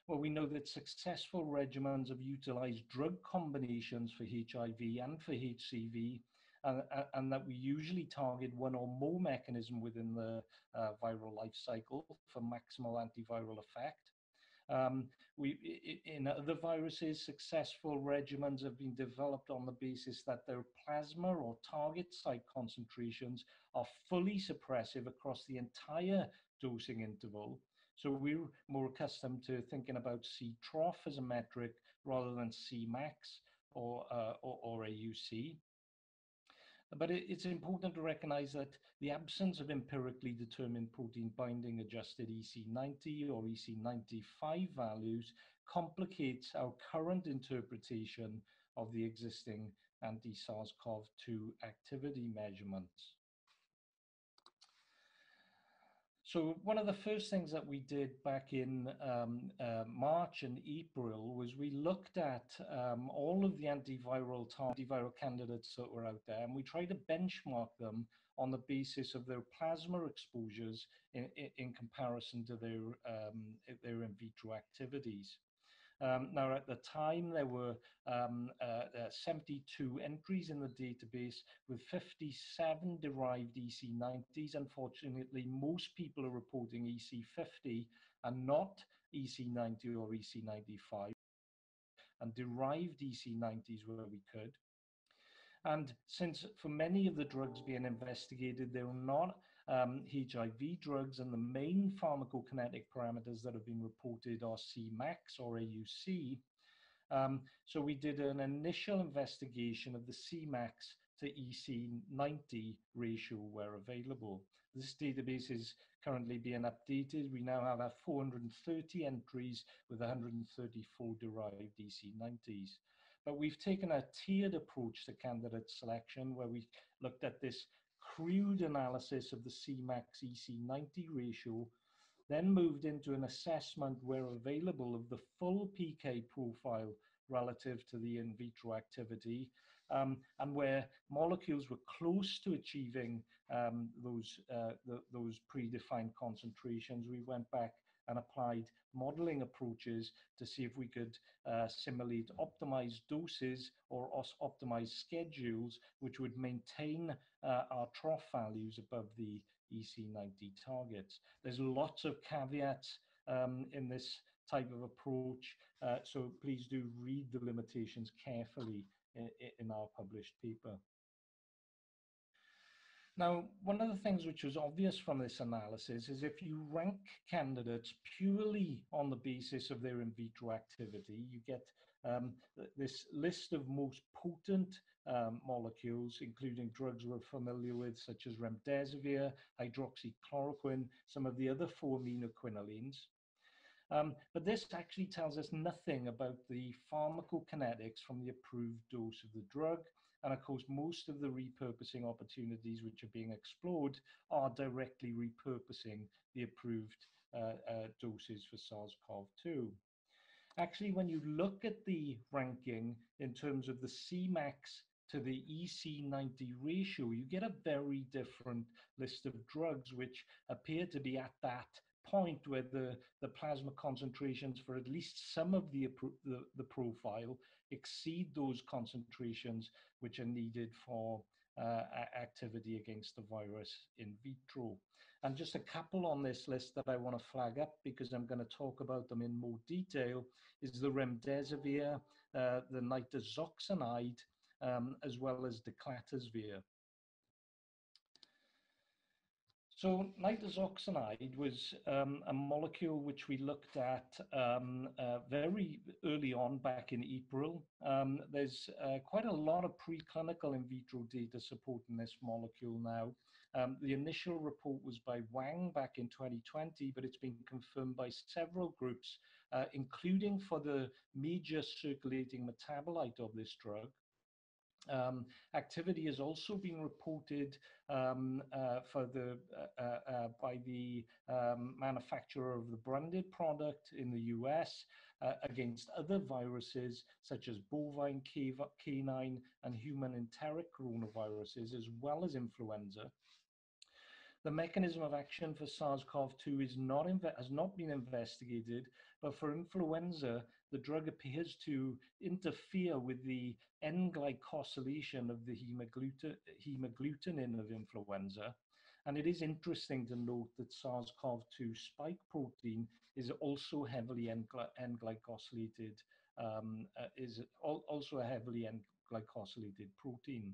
Speaker 5: well, we know that successful regimens have utilized drug combinations for HIV and for HCV, and, and that we usually target one or more mechanism within the uh, viral life cycle for maximal antiviral effect. Um, we, in other viruses, successful regimens have been developed on the basis that their plasma or target site concentrations are fully suppressive across the entire dosing interval. So we're more accustomed to thinking about C trough as a metric rather than C max or, uh, or, or AUC. But it's important to recognize that the absence of empirically determined protein binding adjusted EC90 or EC95 values complicates our current interpretation of the existing anti-SARS-CoV-2 activity measurements. So one of the first things that we did back in um, uh, March and April was we looked at um, all of the antiviral antiviral candidates that were out there, and we tried to benchmark them on the basis of their plasma exposures in, in, in comparison to their um, their in vitro activities. Um, now, at the time, there were um, uh, uh, 72 entries in the database with 57 derived EC90s. Unfortunately, most people are reporting EC50 and not EC90 or EC95 and derived EC90s where we could. And since for many of the drugs being investigated, they're not um, HIV drugs, and the main pharmacokinetic parameters that have been reported are Cmax or AUC. Um, so we did an initial investigation of the Cmax to EC90 ratio where available. This database is currently being updated. We now have 430 entries with 134 derived EC90s. But we've taken a tiered approach to candidate selection where we looked at this crude analysis of the Cmax EC90 ratio, then moved into an assessment where available of the full PK profile relative to the in vitro activity, um, and where molecules were close to achieving um, those, uh, the, those predefined concentrations, we went back and applied modeling approaches to see if we could uh, simulate optimized doses or optimized schedules, which would maintain uh, our trough values above the EC90 targets. There's lots of caveats um, in this type of approach, uh, so please do read the limitations carefully in, in our published paper. Now, one of the things which was obvious from this analysis is if you rank candidates purely on the basis of their in vitro activity, you get um, this list of most potent um, molecules, including drugs we're familiar with, such as remdesivir, hydroxychloroquine, some of the other four aminoquinolines. Um, but this actually tells us nothing about the pharmacokinetics from the approved dose of the drug. And of course, most of the repurposing opportunities which are being explored are directly repurposing the approved uh, uh, doses for SARS-CoV-2. Actually, when you look at the ranking in terms of the Cmax to the EC90 ratio, you get a very different list of drugs which appear to be at that point where the, the plasma concentrations for at least some of the, the, the profile exceed those concentrations which are needed for uh, activity against the virus in vitro. And just a couple on this list that I want to flag up because I'm going to talk about them in more detail is the remdesivir, uh, the nitazoxanide, um, as well as the daclatasvir. So nitazoxanide was um, a molecule which we looked at um, uh, very early on back in April. Um, there's uh, quite a lot of preclinical in vitro data supporting this molecule now. Um, the initial report was by Wang back in 2020, but it's been confirmed by several groups, uh, including for the major circulating metabolite of this drug, um, activity has also been reported um, uh, for the uh, uh, uh by the um, manufacturer of the branded product in the US uh, against other viruses such as bovine, canine, and human enteric coronaviruses, as well as influenza. The mechanism of action for SARS-CoV-2 is not has not been investigated, but for influenza, the drug appears to interfere with the N-glycosylation of the hemagglutinin of influenza. And it is interesting to note that SARS-CoV-2 spike protein is also heavily N-glycosylated, um, uh, is also a heavily N-glycosylated protein.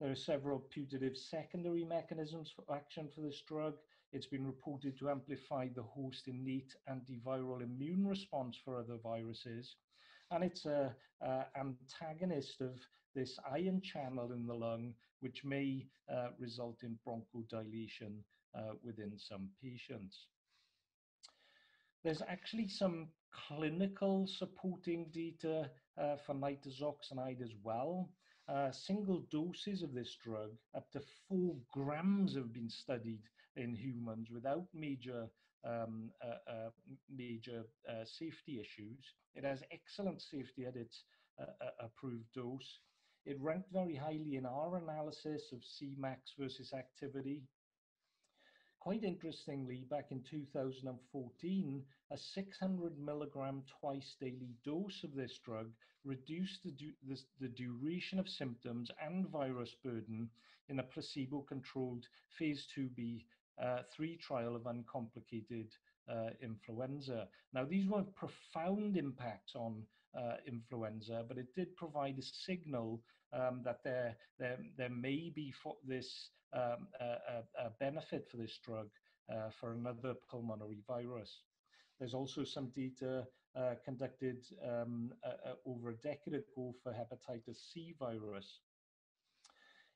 Speaker 5: There are several putative secondary mechanisms for action for this drug. It's been reported to amplify the host innate antiviral immune response for other viruses. And it's a, antagonist of this ion channel in the lung, which may uh, result in bronchodilation uh, within some patients. There's actually some clinical supporting data uh, for nitazoxanide as well. Uh, single doses of this drug, up to four grams, have been studied in humans without major um, uh, uh, major uh, safety issues. It has excellent safety at its uh, uh, approved dose. It ranked very highly in our analysis of Cmax versus activity Quite interestingly, back in 2014, a 600 milligram twice daily dose of this drug reduced the, du the, the duration of symptoms and virus burden in a placebo controlled phase 2b uh, three trial of uncomplicated uh, influenza. Now, these weren't profound impacts on uh, influenza, but it did provide a signal um, that there, there, there may be for this um, a, a, benefit for this drug uh, for another pulmonary virus. There's also some data uh, conducted um, over a decade ago for hepatitis C virus.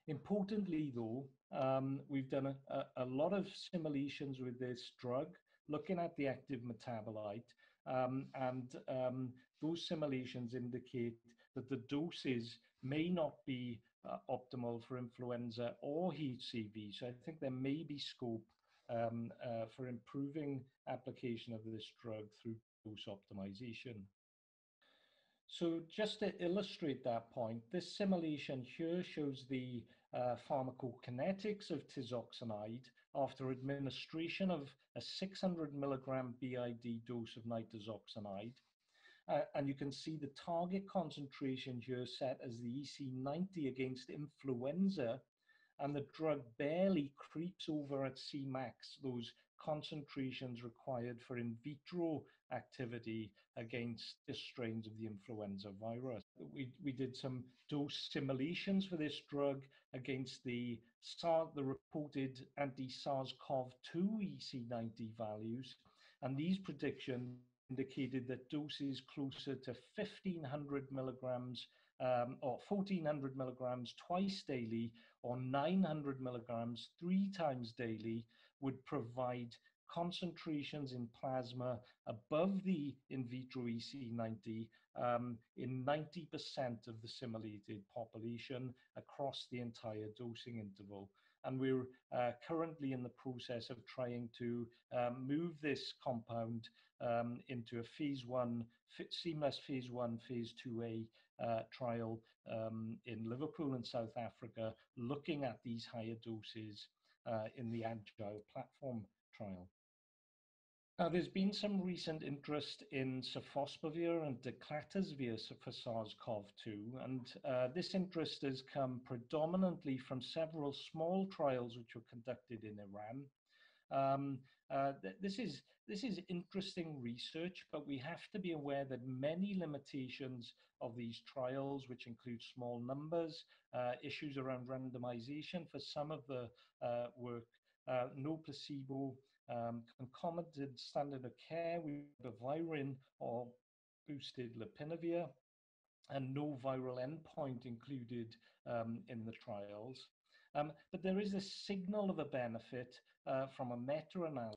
Speaker 5: Importantly, though, um, we've done a, a, lot of simulations with this drug, looking at the active metabolite, um, and um, those simulations indicate that the doses may not be uh, optimal for influenza or HCV. So I think there may be scope um, uh, for improving application of this drug through dose optimization. So just to illustrate that point, this simulation here shows the uh, pharmacokinetics of tizoxanide after administration of a 600 milligram BID dose of nitazoxanide uh, and you can see the target concentration here set as the EC90 against influenza, and the drug barely creeps over at Cmax, those concentrations required for in vitro activity against the strains of the influenza virus. We, we did some dose simulations for this drug against the, the reported anti-SARS-CoV-2 EC90 values, and these predictions indicated that doses closer to 1500 milligrams um, or 1400 milligrams twice daily or 900 milligrams three times daily would provide concentrations in plasma above the in vitro EC90 um, in 90% of the simulated population across the entire dosing interval. And we're uh, currently in the process of trying to um, move this compound um, into a phase one, seamless phase one, phase 2A uh, trial um, in Liverpool and South Africa, looking at these higher doses uh, in the Agile platform trial. Now, there's been some recent interest in sofosbuvir and daclatasvir for SARS-CoV-2, and uh, this interest has come predominantly from several small trials which were conducted in Iran. Um, uh, th this is this is interesting research, but we have to be aware that many limitations of these trials, which include small numbers, uh, issues around randomization for some of the uh, work, uh, no placebo, um, concomitant standard of care with Virin or boosted lopinavir, and no viral endpoint included um, in the trials. Um, but there is a signal of a benefit uh, from a meta-analysis.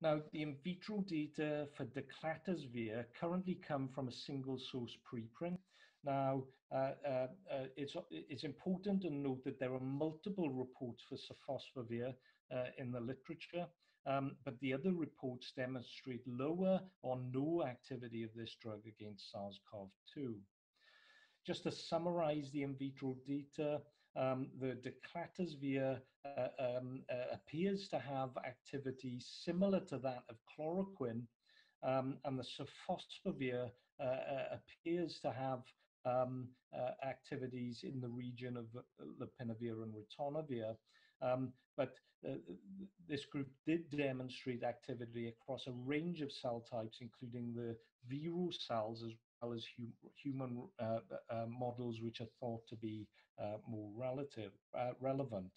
Speaker 5: Now, the in vitro data for daclatasvir currently come from a single source preprint. Now, uh, uh, uh, it's, it's important to note that there are multiple reports for sofosbuvir uh, in the literature, um, but the other reports demonstrate lower or no activity of this drug against SARS-CoV-2. Just to summarize the in vitro data, um, the daclatasvir uh, um, uh, appears to have activity similar to that of chloroquine, um, and the sofosbuvir uh, uh, appears to have um, uh, activities in the region of lopinavir and ritonavir. Um, but uh, this group did demonstrate activity across a range of cell types, including the Vero cells as well as hum human uh, uh, models, which are thought to be uh, more relative, uh, relevant.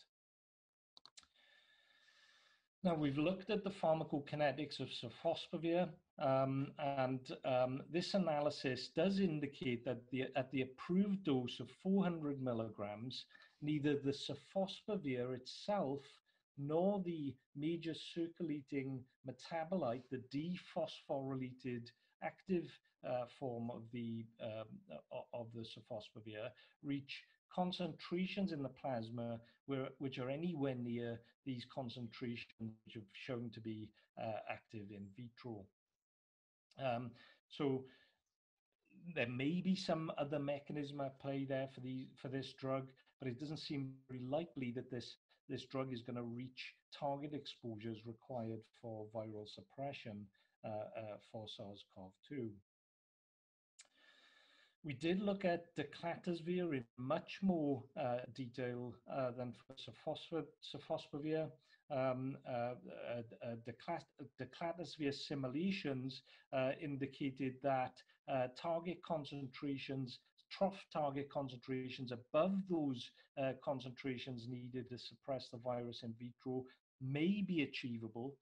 Speaker 5: Now, we've looked at the pharmacokinetics of sofosbuvir, um, and um, this analysis does indicate that the, at the approved dose of 400 milligrams, neither the sofosbuvir itself nor the major circulating metabolite, the dephosphorylated active uh, form of the um, of the sofosbuvir, reach concentrations in the plasma where, which are anywhere near these concentrations which have shown to be uh, active in vitro. Um, so there may be some other mechanism at play there for the for this drug, but it doesn't seem very likely that this this drug is going to reach target exposures required for viral suppression uh, uh, for SARS-CoV-2. We did look at daclatasvir in much more uh, detail uh, than for sofosbuvir. Um, uh, uh, daclatasvir simulations uh, indicated that uh, target concentrations, trough target concentrations above those concentrations needed to suppress the virus in vitro may be achievable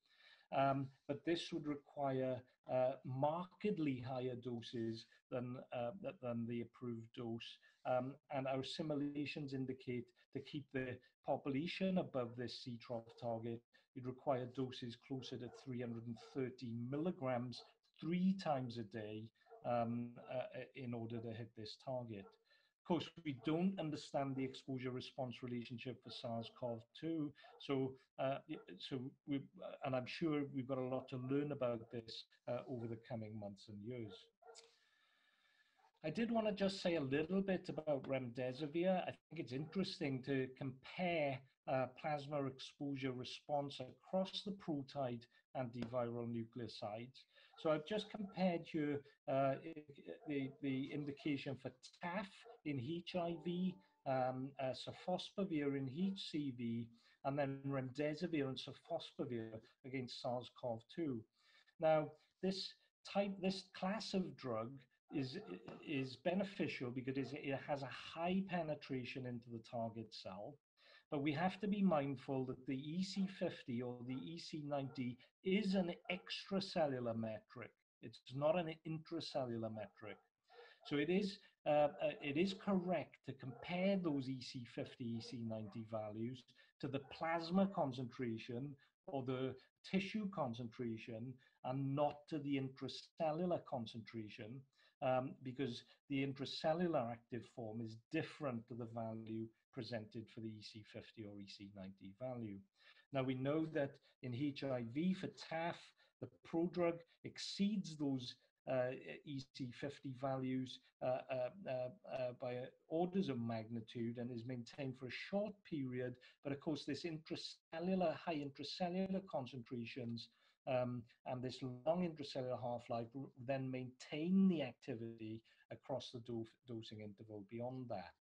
Speaker 5: um, but this would require uh, markedly higher doses than, uh, than the approved dose. Um, and our simulations indicate to keep the population above this C trough target, it require doses closer to 330 milligrams three times a day um, uh, in order to hit this target. Of course, we don't understand the exposure response relationship for SARS-CoV-2. So, uh, so we, and I'm sure we've got a lot to learn about this uh, over the coming months and years. I did want to just say a little bit about remdesivir. I think it's interesting to compare uh, plasma exposure response across the protide antiviral nucleosides. So I've just compared you uh, the, the indication for TAF in HIV, um, uh, in HCV, and then remdesivir and sofosbuvir against SARS-CoV-2. Now, this type, this class of drug is, is beneficial because it has a high penetration into the target cell. But we have to be mindful that the EC50 or the EC90 is an extracellular metric. It's not an intracellular metric. So it is, uh, uh, it is correct to compare those EC50, EC90 values to the plasma concentration or the tissue concentration and not to the intracellular concentration um, because the intracellular active form is different to the value presented for the EC50 or EC90 value. Now we know that in HIV for TAF, the prodrug exceeds those uh, EC50 values uh, uh, uh, by orders of magnitude and is maintained for a short period. But of course, this intracellular, high intracellular concentrations um, and this long intracellular half-life then maintain the activity across the do dosing interval beyond that.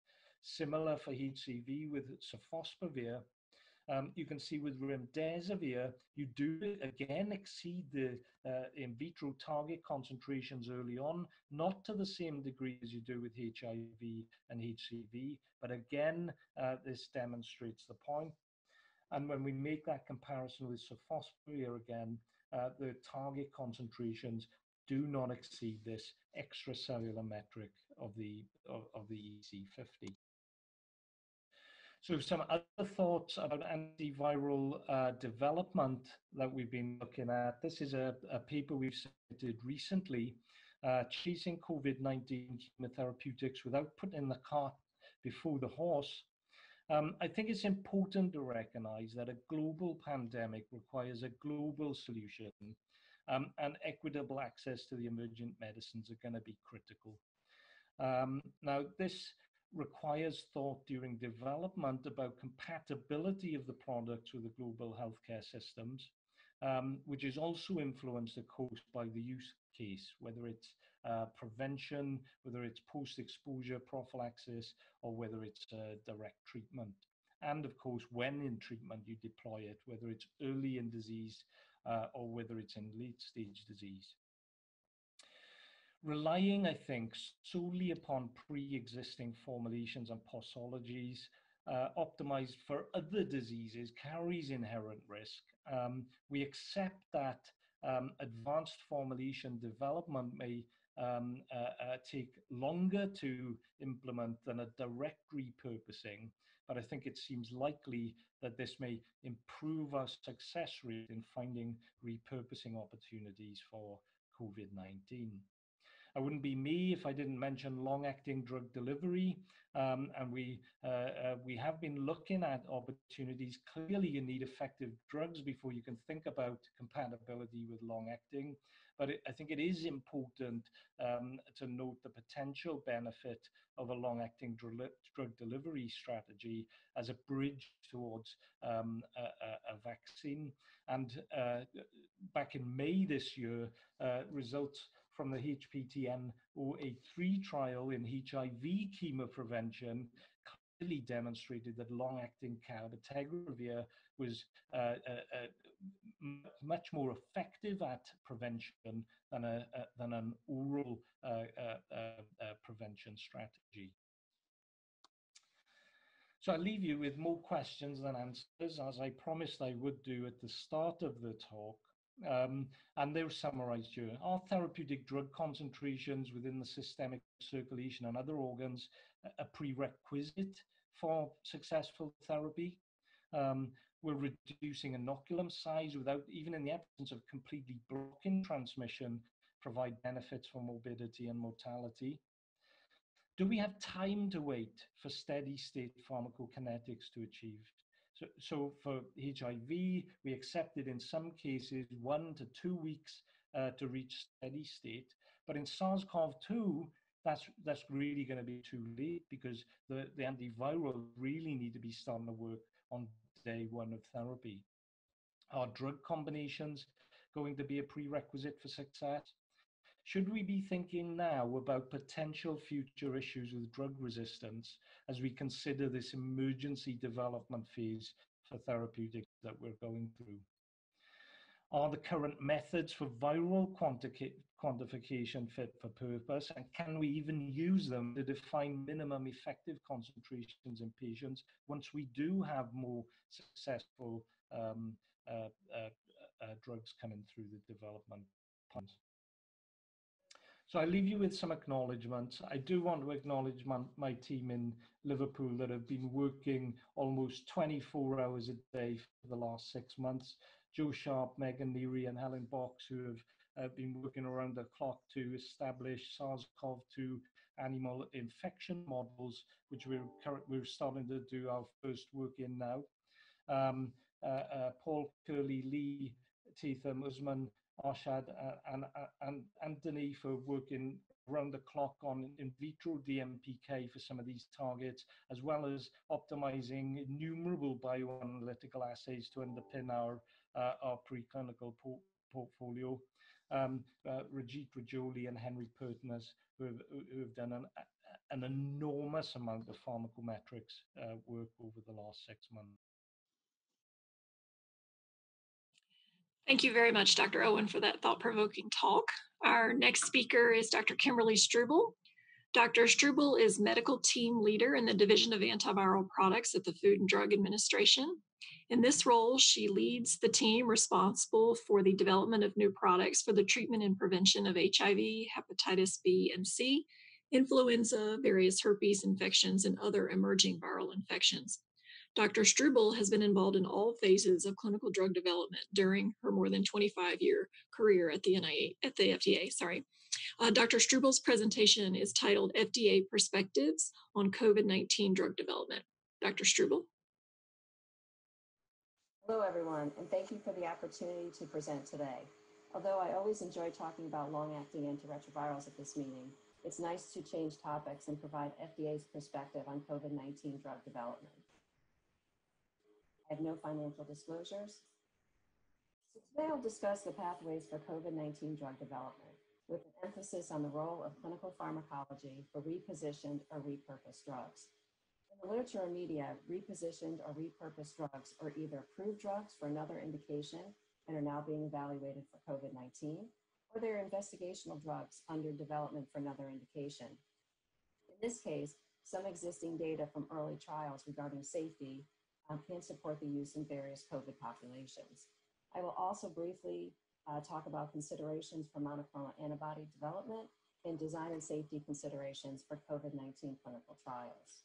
Speaker 5: Similar for HCV with sofosbuvir, um, you can see with remdesivir, you do again exceed the uh, in vitro target concentrations early on, not to the same degree as you do with HIV and HCV, but again, uh, this demonstrates the point. And when we make that comparison with sofosbuvir again, uh, the target concentrations do not exceed this extracellular metric of the of, of the EC50. So some other thoughts about antiviral uh, development that we've been looking at. This is a, a paper we've submitted recently, uh, chasing COVID-19 chemotherapeutics without putting the cart before the horse. Um, I think it's important to recognize that a global pandemic requires a global solution um, and equitable access to the emergent medicines are going to be critical. Um, now, this requires thought during development about compatibility of the products with the global healthcare systems, um, which is also influenced, of course, by the use case, whether it's uh, prevention, whether it's post-exposure prophylaxis, or whether it's uh, direct treatment. And of course, when in treatment you deploy it, whether it's early in disease uh, or whether it's in late stage disease relying, I think, solely upon pre-existing formulations and posologies uh, optimized for other diseases carries inherent risk. Um, we accept that um, advanced formulation development may um, uh, uh, take longer to implement than a direct repurposing, but I think it seems likely that this may improve our success rate in finding repurposing opportunities for COVID-19. It wouldn't be me if I didn't mention long-acting drug delivery. Um, and we uh, uh, we have been looking at opportunities. Clearly, you need effective drugs before you can think about compatibility with long-acting. But it, I think it is important um, to note the potential benefit of a long-acting drug delivery strategy as a bridge towards um, a, a, vaccine. And uh, back in May this year, uh, results from the HPTN 083 trial in HIV chemoprevention clearly demonstrated that long-acting cabotegravir was uh, uh, uh, much more effective at prevention than, a, than an oral uh, uh, uh, prevention strategy. So I'll leave you with more questions than answers, as I promised I would do at the start of the talk. Um, and they're summarized here. Are therapeutic drug concentrations within the systemic circulation and other organs a prerequisite for successful therapy? Um, we're reducing inoculum size without, even in the absence of completely blocking transmission, provide benefits for morbidity and mortality. Do we have time to wait for steady state pharmacokinetics to achieve so, so for HIV, we accepted in some cases one to two weeks uh, to reach steady state. But in SARS-CoV-2, that's that's really going to be too late because the, the antiviral really need to be starting to work on day one of therapy. Are drug combinations going to be a prerequisite for success? Should we be thinking now about potential future issues with drug resistance as we consider this emergency development phase for therapeutics that we're going through? Are the current methods for viral quantification fit for purpose? And can we even use them to define minimum effective concentrations in patients once we do have more successful um, uh, uh, uh, drugs coming through the development plans? So I leave you with some acknowledgements. I do want to acknowledge my, my, team in Liverpool that have been working almost 24 hours a day for the last six months. Joe Sharp, Megan Neary, and Helen Box, who have uh, been working around the clock to establish SARS-CoV-2 animal infection models, which we're current, we're starting to do our first work in now. Um, uh, uh, Paul Curley, Lee, Tatham, Usman, Arshad, uh, and, uh, and Anthony for working around the clock on in vitro DMPK for some of these targets, as well as optimizing innumerable bioanalytical assays to underpin our, uh, our preclinical por portfolio um, uh, Rajith Rajoli and Henry Pertinez, who have, who have done an, an enormous amount of pharmacometrics uh, work over the last six months.
Speaker 1: Thank you very much, Dr. Owen, for that thought-provoking talk. Our next speaker is Dr. Kimberly Struble. Dr. Struble is medical team leader in the Division of Antiviral Products at the Food and Drug Administration. In this role, she leads the team responsible for the development of new products for the treatment and prevention of HIV, hepatitis B and C, influenza, various herpes infections, and other emerging viral infections. Dr. Struble has been involved in all phases of clinical drug development during her more than 25-year career at the NIA, at the FDA. Sorry, uh, Dr. Struble's presentation is titled "FDA Perspectives on COVID-19 Drug Development." Dr. Struble.
Speaker 6: Hello, everyone, and thank you for the opportunity to present today. Although I always enjoy talking about long-acting antiretrovirals at this meeting, it's nice to change topics and provide FDA's perspective on COVID-19 drug development. Have no financial disclosures. So today I'll discuss the pathways for COVID-19 drug development with an emphasis on the role of clinical pharmacology for repositioned or repurposed drugs In the literature or media, repositioned or repurposed drugs are either approved drugs for another indication and are now being evaluated for COVID 19, or they're investigational drugs under development for another indication. In this case, some existing data from early trials regarding safety um, can support the use in various COVID populations. I will also briefly uh, talk about considerations for monoclonal antibody development and design and safety considerations for COVID 19 clinical trials.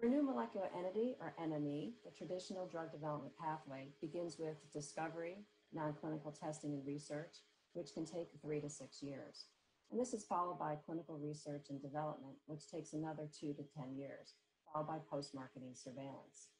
Speaker 6: For new molecular entity, or NME, the traditional drug development pathway begins with discovery, non-clinical testing and research, which can take three to six years. And this is followed by clinical research and development, which takes another two to 10 years, by post-marketing surveillance.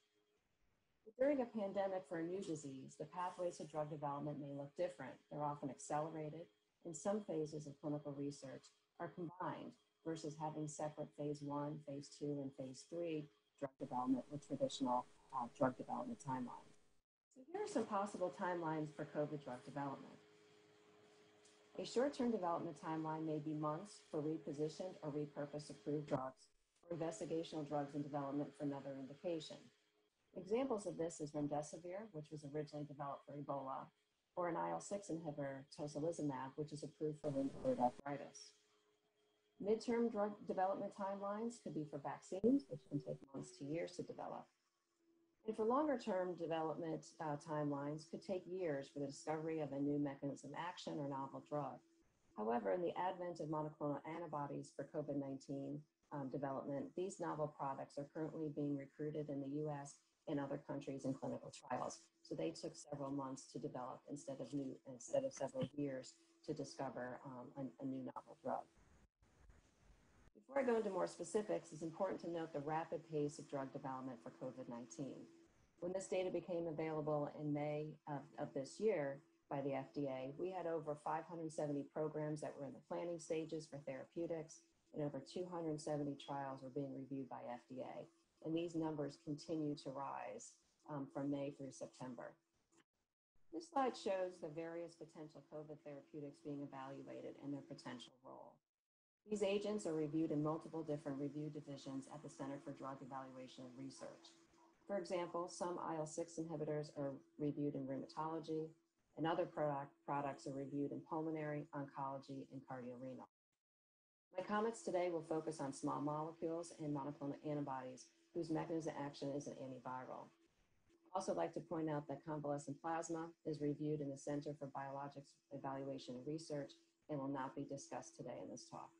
Speaker 6: During a pandemic for a new disease, the pathways to drug development may look different. They're often accelerated, and some phases of clinical research are combined versus having separate phase one, phase two, and phase three drug development with traditional uh, drug development timelines. So here are some possible timelines for COVID drug development. A short-term development timeline may be months for repositioned or repurposed approved drugs investigational drugs in development for another indication. Examples of this is remdesivir, which was originally developed for Ebola, or an IL-6 inhibitor, tocilizumab, which is approved for rheumatoid arthritis. Midterm drug development timelines could be for vaccines, which can take months to years to develop. And for longer term development uh, timelines could take years for the discovery of a new mechanism of action or novel drug. However, in the advent of monoclonal antibodies for COVID-19 um, development, these novel products are currently being recruited in the US and other countries in clinical trials. So they took several months to develop instead of new, instead of several years to discover um, a, a new novel drug. Before I go into more specifics, it's important to note the rapid pace of drug development for COVID-19. When this data became available in May of, of this year by the FDA, we had over 570 programs that were in the planning stages for therapeutics, and over 270 trials were being reviewed by FDA. And these numbers continue to rise um, from May through September. This slide shows the various potential COVID therapeutics being evaluated and their potential role. These agents are reviewed in multiple different review divisions at the Center for Drug Evaluation and Research. For example, some IL-6 inhibitors are reviewed in rheumatology, and other product, products are reviewed in pulmonary, oncology, and cardiorenal. My comments today will focus on small molecules and monoclonal antibodies whose mechanism of action is an antiviral. I'd also like to point out that convalescent plasma is reviewed in the Center for Biologics Evaluation and Research and will not be discussed today in this talk.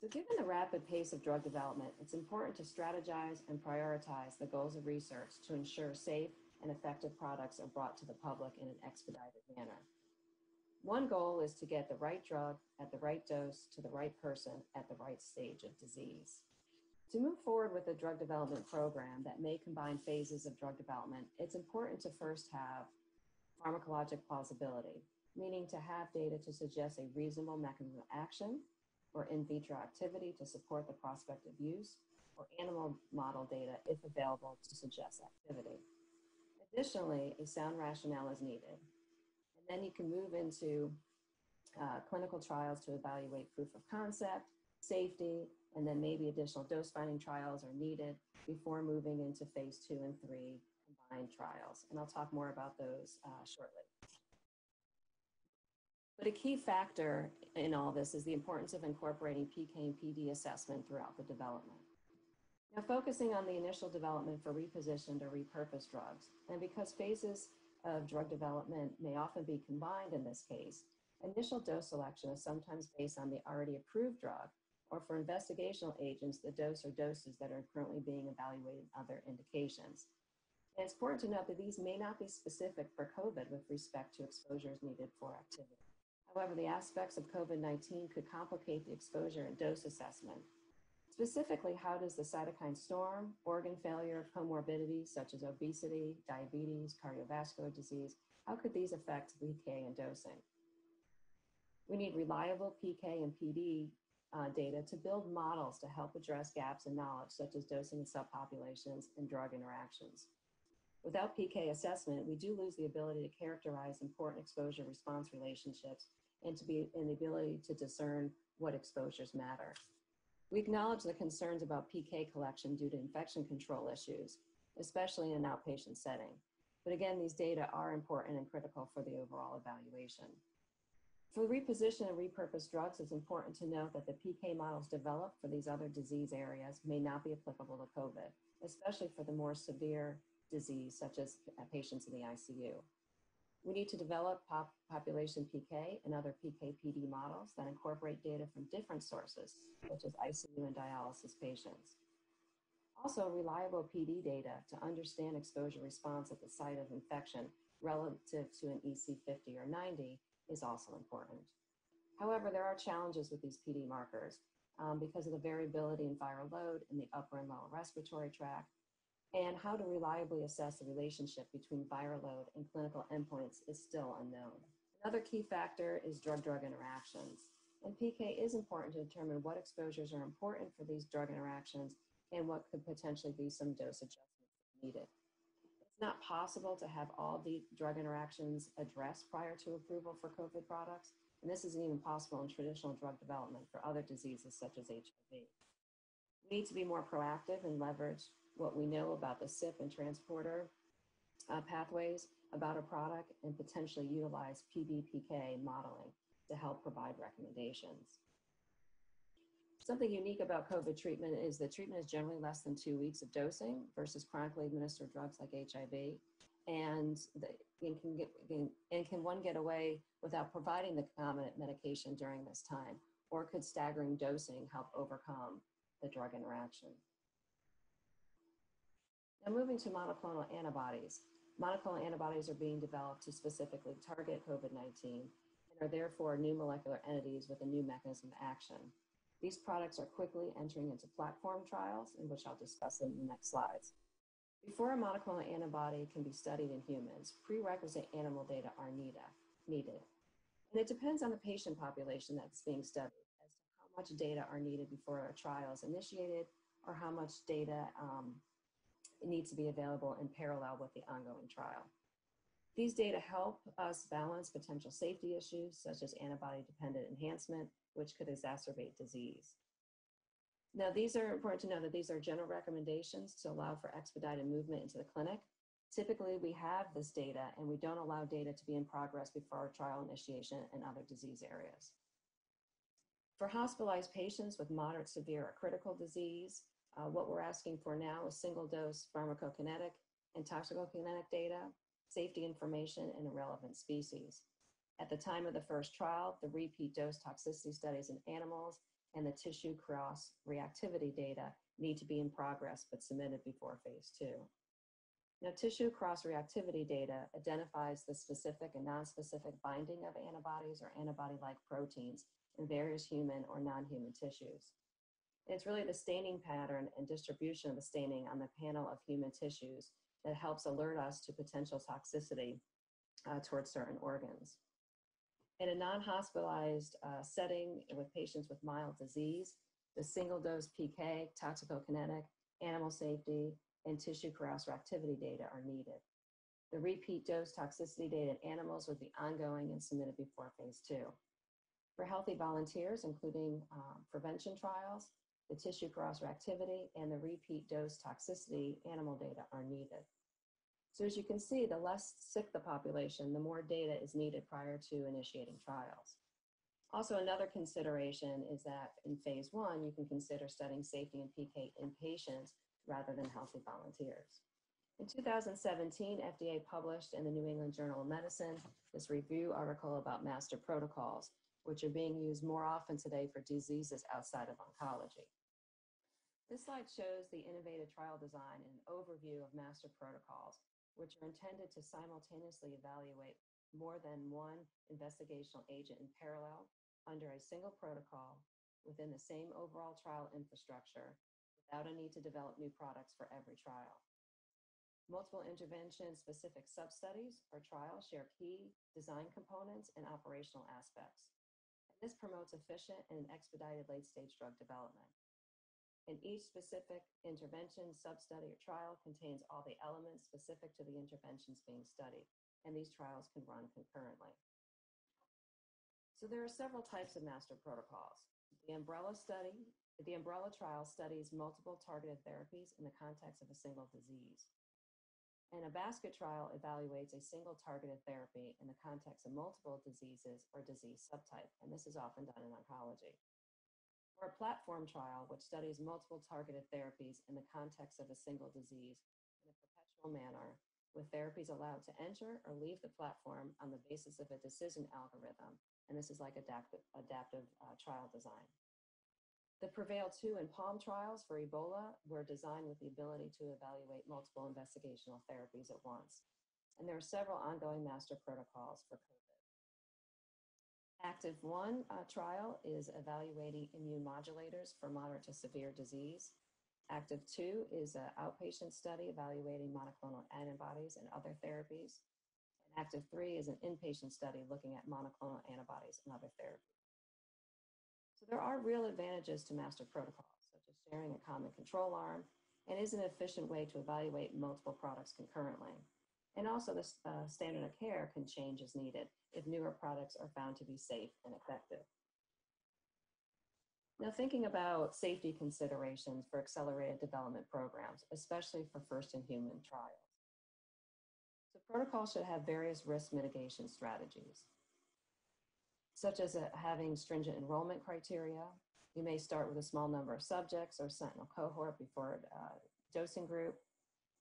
Speaker 6: So given the rapid pace of drug development, it's important to strategize and prioritize the goals of research to ensure safe and effective products are brought to the public in an expedited manner. One goal is to get the right drug at the right dose to the right person at the right stage of disease. To move forward with a drug development program that may combine phases of drug development, it's important to first have pharmacologic plausibility, meaning to have data to suggest a reasonable mechanism of action or in vitro activity to support the prospect of use, or animal model data if available to suggest activity. Additionally, a sound rationale is needed. Then you can move into uh, clinical trials to evaluate proof of concept, safety, and then maybe additional dose finding trials are needed before moving into phase two and three combined trials. And I'll talk more about those uh, shortly. But a key factor in all this is the importance of incorporating PK and PD assessment throughout the development. Now, focusing on the initial development for repositioned or repurposed drugs, and because phases of drug development may often be combined in this case, initial dose selection is sometimes based on the already approved drug, or for investigational agents, the dose or doses that are currently being evaluated in other indications. And it's important to note that these may not be specific for COVID with respect to exposures needed for activity. However, the aspects of COVID-19 could complicate the exposure and dose assessment. Specifically, how does the cytokine storm, organ failure, comorbidities such as obesity, diabetes, cardiovascular disease, how could these affect PK and dosing? We need reliable PK and PD uh, data to build models to help address gaps in knowledge, such as dosing in subpopulations and drug interactions. Without PK assessment, we do lose the ability to characterize important exposure response relationships and to be in the ability to discern what exposures matter. We acknowledge the concerns about PK collection due to infection control issues, especially in an outpatient setting. But again, these data are important and critical for the overall evaluation. For reposition and repurposed drugs, it's important to note that the PK models developed for these other disease areas may not be applicable to COVID, especially for the more severe disease, such as patients in the ICU. We need to develop pop population PK and other PK-PD models that incorporate data from different sources, such as ICU and dialysis patients. Also, reliable PD data to understand exposure response at the site of infection relative to an EC50 or 90 is also important. However, there are challenges with these PD markers um, because of the variability in viral load in the upper and lower respiratory tract, and how to reliably assess the relationship between viral load and clinical endpoints is still unknown. Another key factor is drug-drug interactions. And PK is important to determine what exposures are important for these drug interactions and what could potentially be some dose adjustments needed. It's not possible to have all the drug interactions addressed prior to approval for COVID products, and this isn't even possible in traditional drug development for other diseases such as HIV. We need to be more proactive and leverage what we know about the CYP and transporter uh, pathways about a product and potentially utilize PBPK modeling to help provide recommendations. Something unique about COVID treatment is that treatment is generally less than two weeks of dosing versus chronically administered drugs like HIV. And, the, and, can get, and can one get away without providing the concomitant medication during this time? Or could staggering dosing help overcome the drug interaction? Now moving to monoclonal antibodies. Monoclonal antibodies are being developed to specifically target COVID-19 and are therefore new molecular entities with a new mechanism of action. These products are quickly entering into platform trials, in which I'll discuss in the next slides. Before a monoclonal antibody can be studied in humans, prerequisite animal data are needed. And it depends on the patient population that's being studied as to how much data are needed before a trial is initiated or how much data um, needs to be available in parallel with the ongoing trial. These data help us balance potential safety issues such as antibody-dependent enhancement, which could exacerbate disease. Now, these are important to know that these are general recommendations to allow for expedited movement into the clinic. Typically, we have this data and we don't allow data to be in progress before our trial initiation in other disease areas. For hospitalized patients with moderate, severe, or critical disease, uh, what we're asking for now is single dose pharmacokinetic and toxicokinetic data, safety information, and relevant species. At the time of the first trial, the repeat dose toxicity studies in animals and the tissue cross reactivity data need to be in progress but submitted before phase two. Now, tissue cross reactivity data identifies the specific and non-specific binding of antibodies or antibody-like proteins in various human or non-human tissues. And it's really the staining pattern and distribution of the staining on the panel of human tissues that helps alert us to potential toxicity uh, towards certain organs. In a non-hospitalized uh, setting with patients with mild disease, the single dose PK, toxicokinetic, animal safety, and tissue cross-reactivity data are needed. The repeat dose toxicity data in animals would be ongoing and submitted before phase two. For healthy volunteers, including um, prevention trials, the tissue cross-reactivity and the repeat dose toxicity animal data are needed. So as you can see, the less sick the population, the more data is needed prior to initiating trials. Also, another consideration is that in phase one, you can consider studying safety and PK in patients rather than healthy volunteers. In 2017, FDA published in the New England Journal of Medicine this review article about master protocols, which are being used more often today for diseases outside of oncology. This slide shows the innovative trial design and overview of master protocols, which are intended to simultaneously evaluate more than one investigational agent in parallel under a single protocol within the same overall trial infrastructure without a need to develop new products for every trial. Multiple intervention specific sub-studies or trials share key design components and operational aspects. And this promotes efficient and expedited late-stage drug development. And each specific intervention, sub-study, or trial contains all the elements specific to the interventions being studied, and these trials can run concurrently. So there are several types of master protocols. The umbrella study, the umbrella trial studies multiple targeted therapies in the context of a single disease. And a basket trial evaluates a single targeted therapy in the context of multiple diseases or disease subtype, and this is often done in oncology. Or a platform trial, which studies multiple targeted therapies in the context of a single disease in a perpetual manner, with therapies allowed to enter or leave the platform on the basis of a decision algorithm and this is like adaptive, adaptive uh, trial design. The Prevail 2 and PALM trials for Ebola were designed with the ability to evaluate multiple investigational therapies at once. And there are several ongoing master protocols for COVID. ACTIV 1 uh, trial is evaluating immune modulators for moderate to severe disease. ACTIV 2 is an outpatient study evaluating monoclonal antibodies and other therapies. And ACTIV 3 is an inpatient study looking at monoclonal antibodies and other therapies. So there are real advantages to master protocols, such as sharing a common control arm, and is an efficient way to evaluate multiple products concurrently. And also the uh, standard of care can change as needed if newer products are found to be safe and effective. Now, thinking about safety considerations for accelerated development programs, especially for first in human trials. So protocols should have various risk mitigation strategies, such as uh, having stringent enrollment criteria. You may start with a small number of subjects or sentinel cohort before uh, dosing group.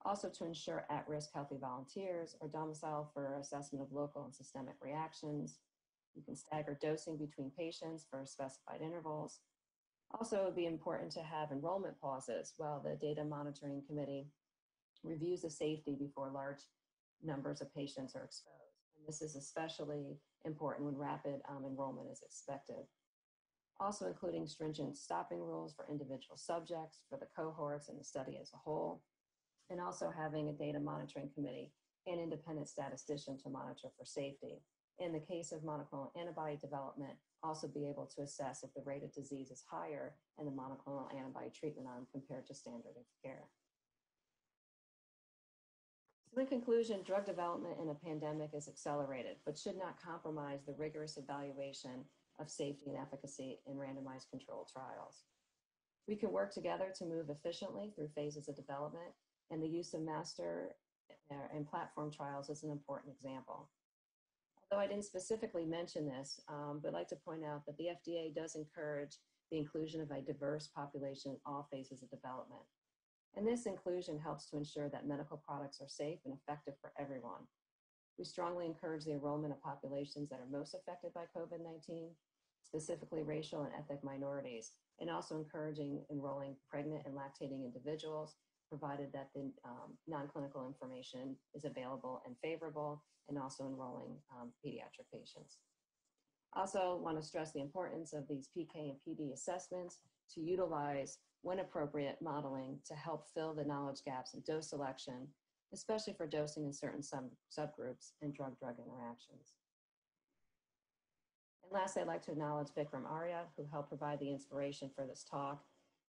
Speaker 6: Also to ensure at-risk healthy volunteers are domiciled for assessment of local and systemic reactions. You can stagger dosing between patients for specified intervals. Also, it would be important to have enrollment pauses while the data monitoring committee reviews the safety before large numbers of patients are exposed. And this is especially important when rapid um, enrollment is expected. Also including stringent stopping rules for individual subjects, for the cohorts and the study as a whole, and also having a data monitoring committee and independent statistician to monitor for safety. In the case of monoclonal antibody development, also be able to assess if the rate of disease is higher in the monoclonal antibody treatment arm compared to standard of care. So in conclusion, drug development in a pandemic is accelerated, but should not compromise the rigorous evaluation of safety and efficacy in randomized controlled trials. We can work together to move efficiently through phases of development, and the use of master and platform trials is an important example. Although I didn't specifically mention this, um, but I'd like to point out that the FDA does encourage the inclusion of a diverse population in all phases of development. And this inclusion helps to ensure that medical products are safe and effective for everyone. We strongly encourage the enrollment of populations that are most affected by COVID 19, specifically racial and ethnic minorities, and also encouraging enrolling pregnant and lactating individuals, provided that the um, non clinical information is available and favorable, and also enrolling um, pediatric patients. Also, want to stress the importance of these PK and PD assessments to utilize, when appropriate, modeling to help fill the knowledge gaps in dose selection, especially for dosing in certain sub- subgroups and drug drug interactions. And lastly, I'd like to acknowledge Vikram Arya, who helped provide the inspiration for this talk.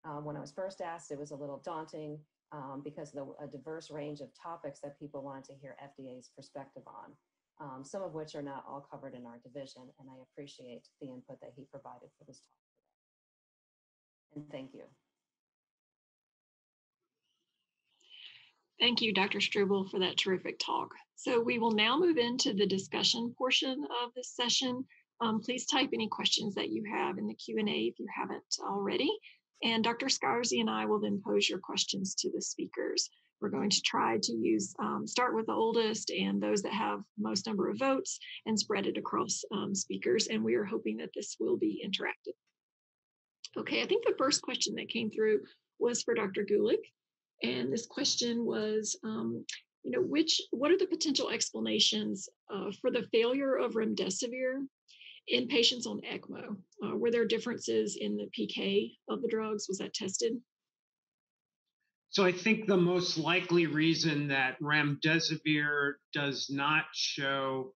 Speaker 6: Um, when I was first asked, it was a little daunting um, because of the diverse range of topics that people wanted to hear FDA's perspective on um, some of which are not all covered in our division. And I appreciate the input that he provided for this talk today. And thank you.
Speaker 1: Thank you, Dr. Struble, for that terrific talk. So we will now move into the discussion portion of this session. Um, please type any questions that you have in the Q&A if you haven't already. And Dr. Scarsi and I will then pose your questions to the speakers. We're going to try to use, um, start with the oldest and those that have most number of votes and spread it across um, speakers. And we are hoping that this will be interactive. Okay, I think the first question that came through was for Dr. Gulick. And this question was, um, you know, which, what are the potential explanations uh, for the failure of remdesivir in patients on ECMO? Uh, were there differences in the PK of the drugs? Was that tested?
Speaker 4: So I think the most likely reason that remdesivir does not show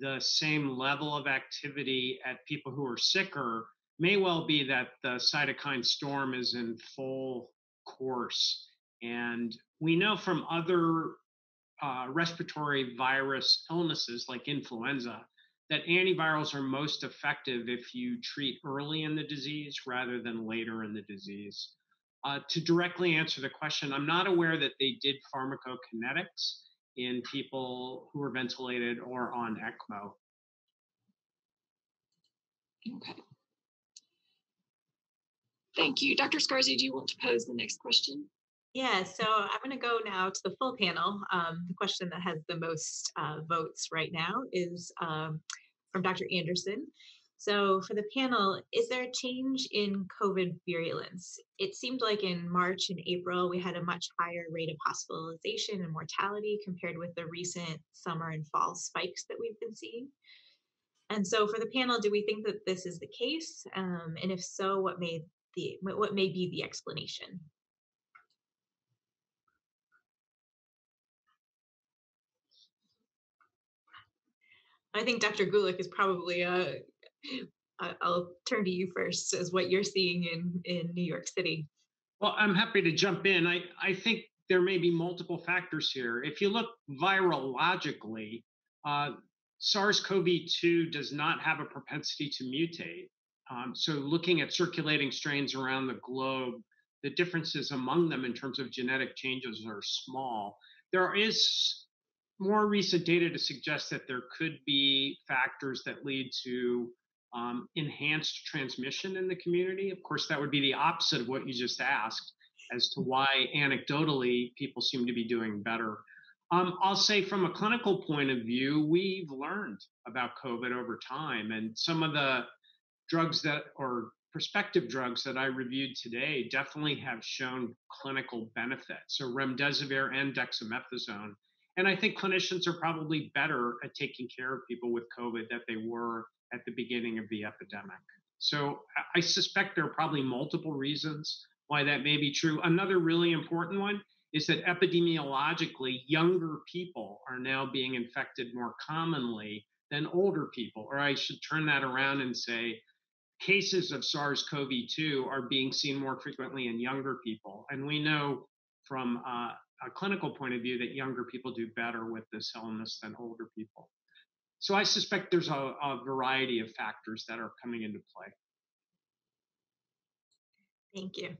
Speaker 4: the same level of activity at people who are sicker may well be that the cytokine storm is in full course. And we know from other uh, respiratory virus illnesses like influenza that antivirals are most effective if you treat early in the disease rather than later in the disease. Uh, to directly answer the question, I'm not aware that they did pharmacokinetics in people who were ventilated or on ECMO.
Speaker 1: Okay. Thank you. Dr. Scarsi, do you want to pose the next question?
Speaker 2: Yeah, so I'm going to go now to the full panel. Um, the question that has the most uh, votes right now is um, from Dr. Anderson. So for the panel, is there a change in COVID virulence? It seemed like in March and April, we had a much higher rate of hospitalization and mortality compared with the recent summer and fall spikes that we've been seeing. And so for the panel, do we think that this is the case? Um, and if so, what may, the, what may be the explanation? I think Dr. Gulick is probably uh, I'll turn to you first as what you're seeing in, in New York City.
Speaker 4: Well, I'm happy to jump in. I, I think there may be multiple factors here. If you look virologically, uh, SARS CoV 2 does not have a propensity to mutate. Um, so, looking at circulating strains around the globe, the differences among them in terms of genetic changes are small. There is more recent data to suggest that there could be factors that lead to um, enhanced transmission in the community. Of course, that would be the opposite of what you just asked as to why anecdotally people seem to be doing better. Um, I'll say from a clinical point of view, we've learned about COVID over time, and some of the drugs that or prospective drugs that I reviewed today definitely have shown clinical benefit. So remdesivir and dexamethasone. And I think clinicians are probably better at taking care of people with COVID that they were at the beginning of the epidemic. So I suspect there are probably multiple reasons why that may be true. Another really important one is that epidemiologically, younger people are now being infected more commonly than older people. Or I should turn that around and say, cases of SARS CoV 2 are being seen more frequently in younger people. And we know from uh, a clinical point of view that younger people do better with this illness than older people. So I suspect there's a, a variety of factors that are coming into play.
Speaker 2: Thank you.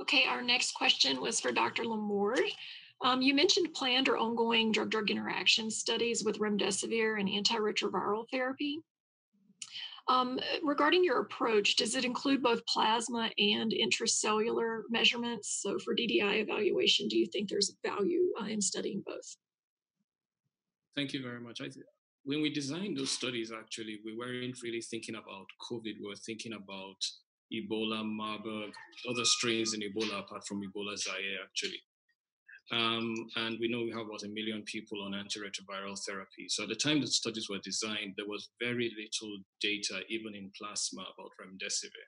Speaker 1: Okay, our next question was for Dr. Lamorde. Um, you mentioned planned or ongoing drug-drug interaction studies with remdesivir and antiretroviral therapy. Um, regarding your approach, does it include both plasma and intracellular measurements? So for DDI evaluation, do you think there's value uh, in studying both?
Speaker 3: Thank you very much. When we designed those studies, actually, we weren't really thinking about COVID. We were thinking about Ebola, Marburg, other strains in Ebola apart from Ebola Zaire, actually. Um, and we know we have about a million people on antiretroviral therapy. So at the time the studies were designed, there was very little data, even in plasma, about remdesivir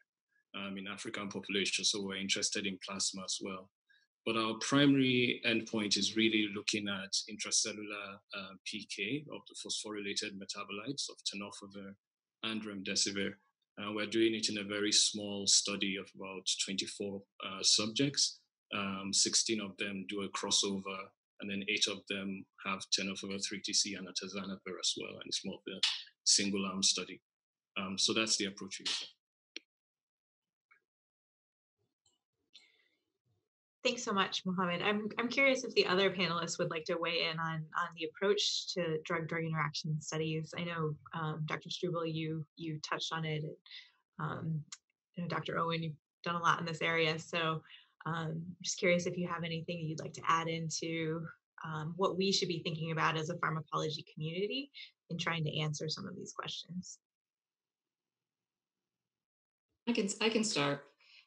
Speaker 3: um, in African populations. So we're interested in plasma as well. But our primary endpoint is really looking at intracellular uh, PK of the phosphorylated metabolites of tenofovir and remdesivir. Uh, we're doing it in a very small study of about 24 uh, subjects um, 16 of them do a crossover, and then eight of them have tenofovir 3TC and atazanavir as well, and it's more of a single arm study. Um, so that's the approach we use.
Speaker 2: Thanks so much, Mohammed. I'm, I'm curious if the other panelists would like to weigh in on, on the approach to drug-drug interaction studies. I know, um, Dr. Struble, you you touched on it. Um, you know, Dr. Owen, you've done a lot in this area. So um, just curious if you have anything you'd like to add into um, what we should be thinking about as a pharmacology community in trying to answer some of these questions.
Speaker 6: I can I can start.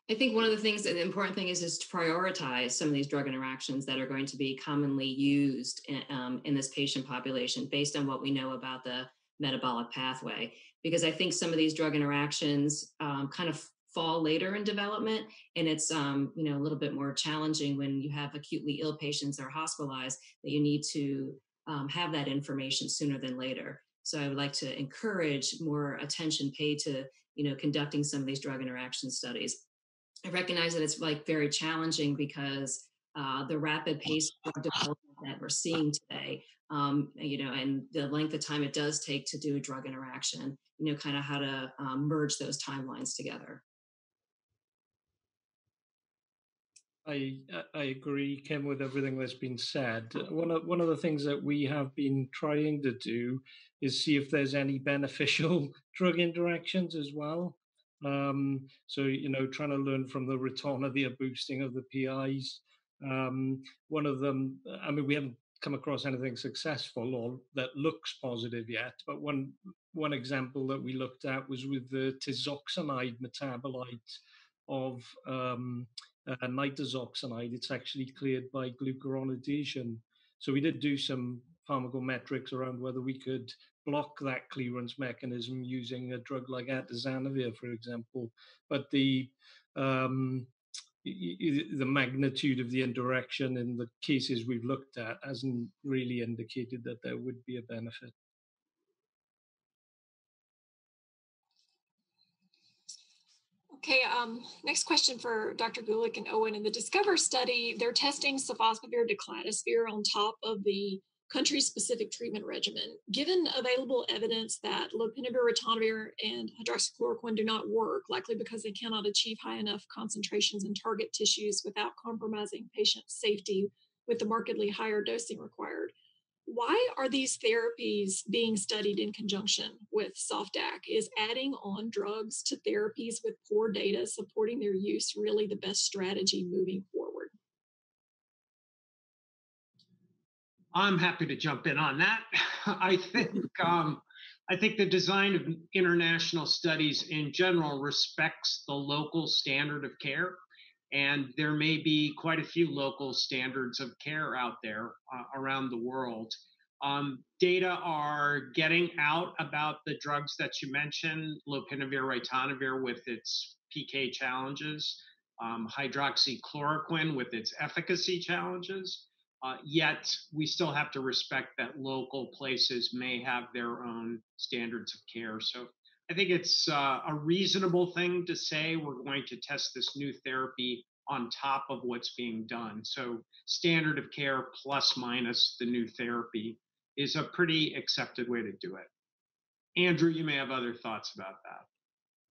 Speaker 6: I think one of the things the important thing is is to prioritize some of these drug interactions that are going to be commonly used in, um, in this patient population based on what we know about the metabolic pathway. Because I think some of these drug interactions um, kind of fall later in development and it's um, you know a little bit more challenging when you have acutely ill patients that are hospitalized that you need to um, have that information sooner than later. So i would like to encourage more attention paid to you know conducting some of these drug interaction studies. I recognize that it's like very challenging because uh, the rapid pace of development that we're seeing today um, you know and the length of time it does take to do a drug interaction you know kind of how to um, merge those timelines together
Speaker 5: I I agree, Kim, with everything that's been said. One of one of the things that we have been trying to do is see if there's any beneficial drug interactions as well. Um, so you know, trying to learn from the ritonavir boosting of the PIs. Um, one of them, I mean, we haven't come across anything successful or that looks positive yet, but one one example that we looked at was with the tizoxanide metabolite of um, uh, nitazoxanide, it's actually cleared by glucuronidation. So we did do some pharmacometrics around whether we could block that clearance mechanism using a drug like atazanavir, for example. But the um, the magnitude of the interaction in the cases we've looked at hasn't really indicated that there would be a benefit.
Speaker 1: Okay, um, next question for Dr. Gulick and Owen. In the Discover study, they're testing sofosbuvir daclatasvir on top of the country-specific treatment regimen. Given available evidence that lopinavir, ritonavir, and hydroxychloroquine do not work, likely because they cannot achieve high enough concentrations in target tissues without compromising patient safety with the markedly higher dosing required, why are these therapies being studied in conjunction with SOFDAC? Is adding on drugs to therapies with poor data supporting their use really the best strategy moving forward?
Speaker 4: I'm happy to jump in on that. I think um, I think the design of international studies in general respects the local standard of care and there may be quite a few local standards of care out there uh, around the world. Um, data are getting out about the drugs that you mentioned, lopinavir, ritonavir with its PK challenges, um, hydroxychloroquine with its efficacy challenges. Uh, yet we still have to respect that local places may have their own standards of care. So I think it's uh, a reasonable thing to say we're going to test this new therapy on top of what's being done. So, standard of care plus minus the new therapy is a pretty accepted way to do it. Andrew, you may have other thoughts about that.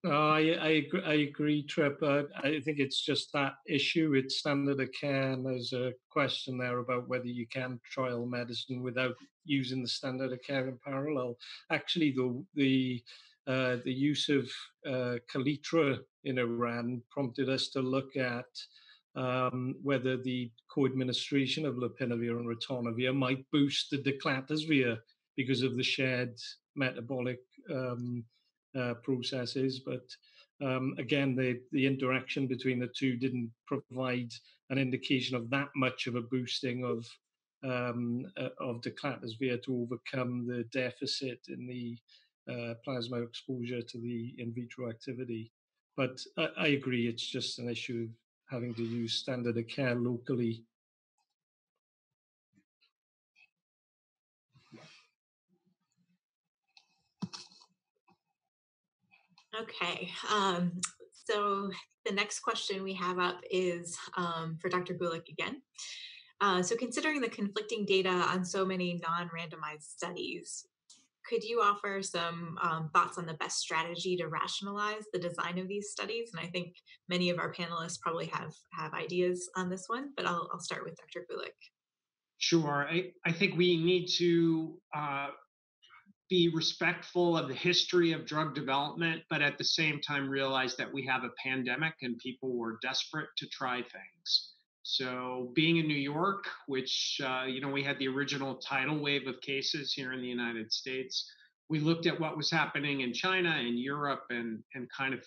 Speaker 5: No, I, I, agree, I agree, Trip. Uh, I think it's just that issue. It's standard of care, and there's a question there about whether you can trial medicine without using the standard of care in parallel. Actually, the the uh, the use of uh, Kaletra in Iran prompted us to look at um, whether the co-administration of lopinavir and ritonavir might boost the daclatasvir because of the shared metabolic um, uh, processes. But um, again, the, the interaction between the two didn't provide an indication of that much of a boosting of um, uh, of to overcome the deficit in the uh, plasma exposure to the in vitro activity. But I, I, agree, it's just an issue of having to use standard of care locally
Speaker 2: Okay, um, so the next question we have up is um, for Dr. Gulick again. Uh, so considering the conflicting data on so many non-randomized studies, could you offer some um, thoughts on the best strategy to rationalize the design of these studies? And I think many of our panelists probably have have ideas on this one, but I'll, I'll start with Dr. Gulick.
Speaker 4: Sure. I, I think we need to uh, be respectful of the history of drug development, but at the same time realize that we have a pandemic and people were desperate to try things. So, being in New York, which, uh, you know, we had the original tidal wave of cases here in the United States, we looked at what was happening in China and Europe and, and kind of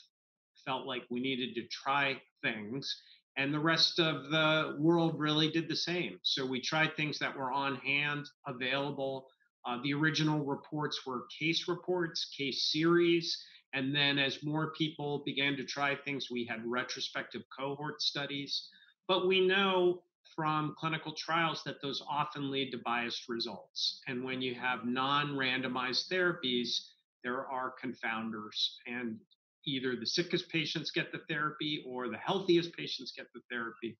Speaker 4: felt like we needed to try things. And the rest of the world really did the same. So, we tried things that were on hand, available uh, the original reports were case reports, case series, and then as more people began to try things, we had retrospective cohort studies. But we know from clinical trials that those often lead to biased results. And when you have non randomized therapies, there are confounders. And either the sickest patients get the therapy or the healthiest patients get the therapy.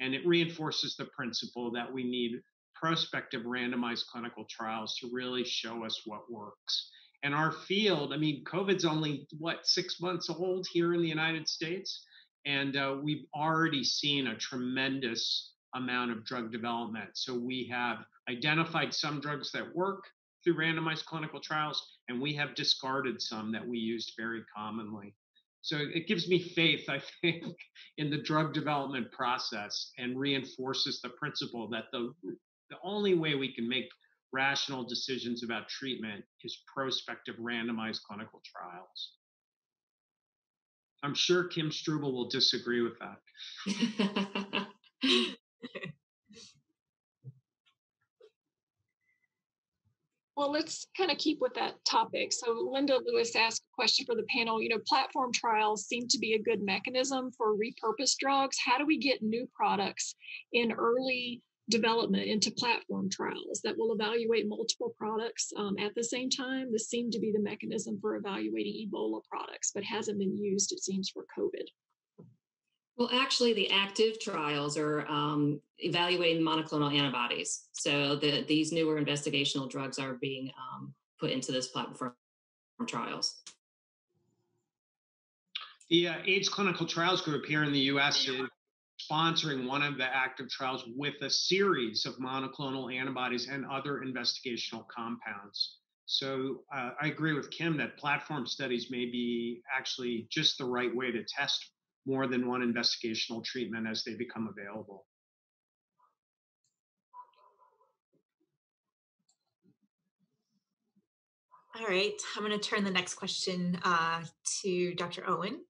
Speaker 4: And it reinforces the principle that we need prospective randomized clinical trials to really show us what works. And our field, I mean, COVID's only what six months old here in the United States, and uh, we've already seen a tremendous amount of drug development. So we have identified some drugs that work through randomized clinical trials, and we have discarded some that we used very commonly. So it gives me faith, I think, in the drug development process and reinforces the principle that the the only way we can make rational decisions about treatment is prospective randomized clinical trials. I'm sure Kim Struble will disagree with that.
Speaker 1: Well, let's kind of keep with that topic. So Linda Lewis asked a question for the panel. You know, platform trials seem to be a good mechanism for repurposed drugs. How do we get new products in early development into platform trials that will evaluate multiple products um, at the same time. This seemed to be the mechanism for evaluating Ebola products, but hasn't been used, it seems, for COVID.
Speaker 7: Well, actually, the ACTIV trials are um, evaluating monoclonal antibodies. So the, these newer investigational drugs are being um, put into this platform trials.
Speaker 4: The uh, AIDS Clinical Trials Group here in the U.S. is sponsoring one of the ACTIV trials with a series of monoclonal antibodies and other investigational compounds. So uh, I agree with Kim that platform studies may be actually just the right way to test more than one investigational treatment as they become available.
Speaker 2: All right, I'm going to turn the next question uh, to Dr. Owen.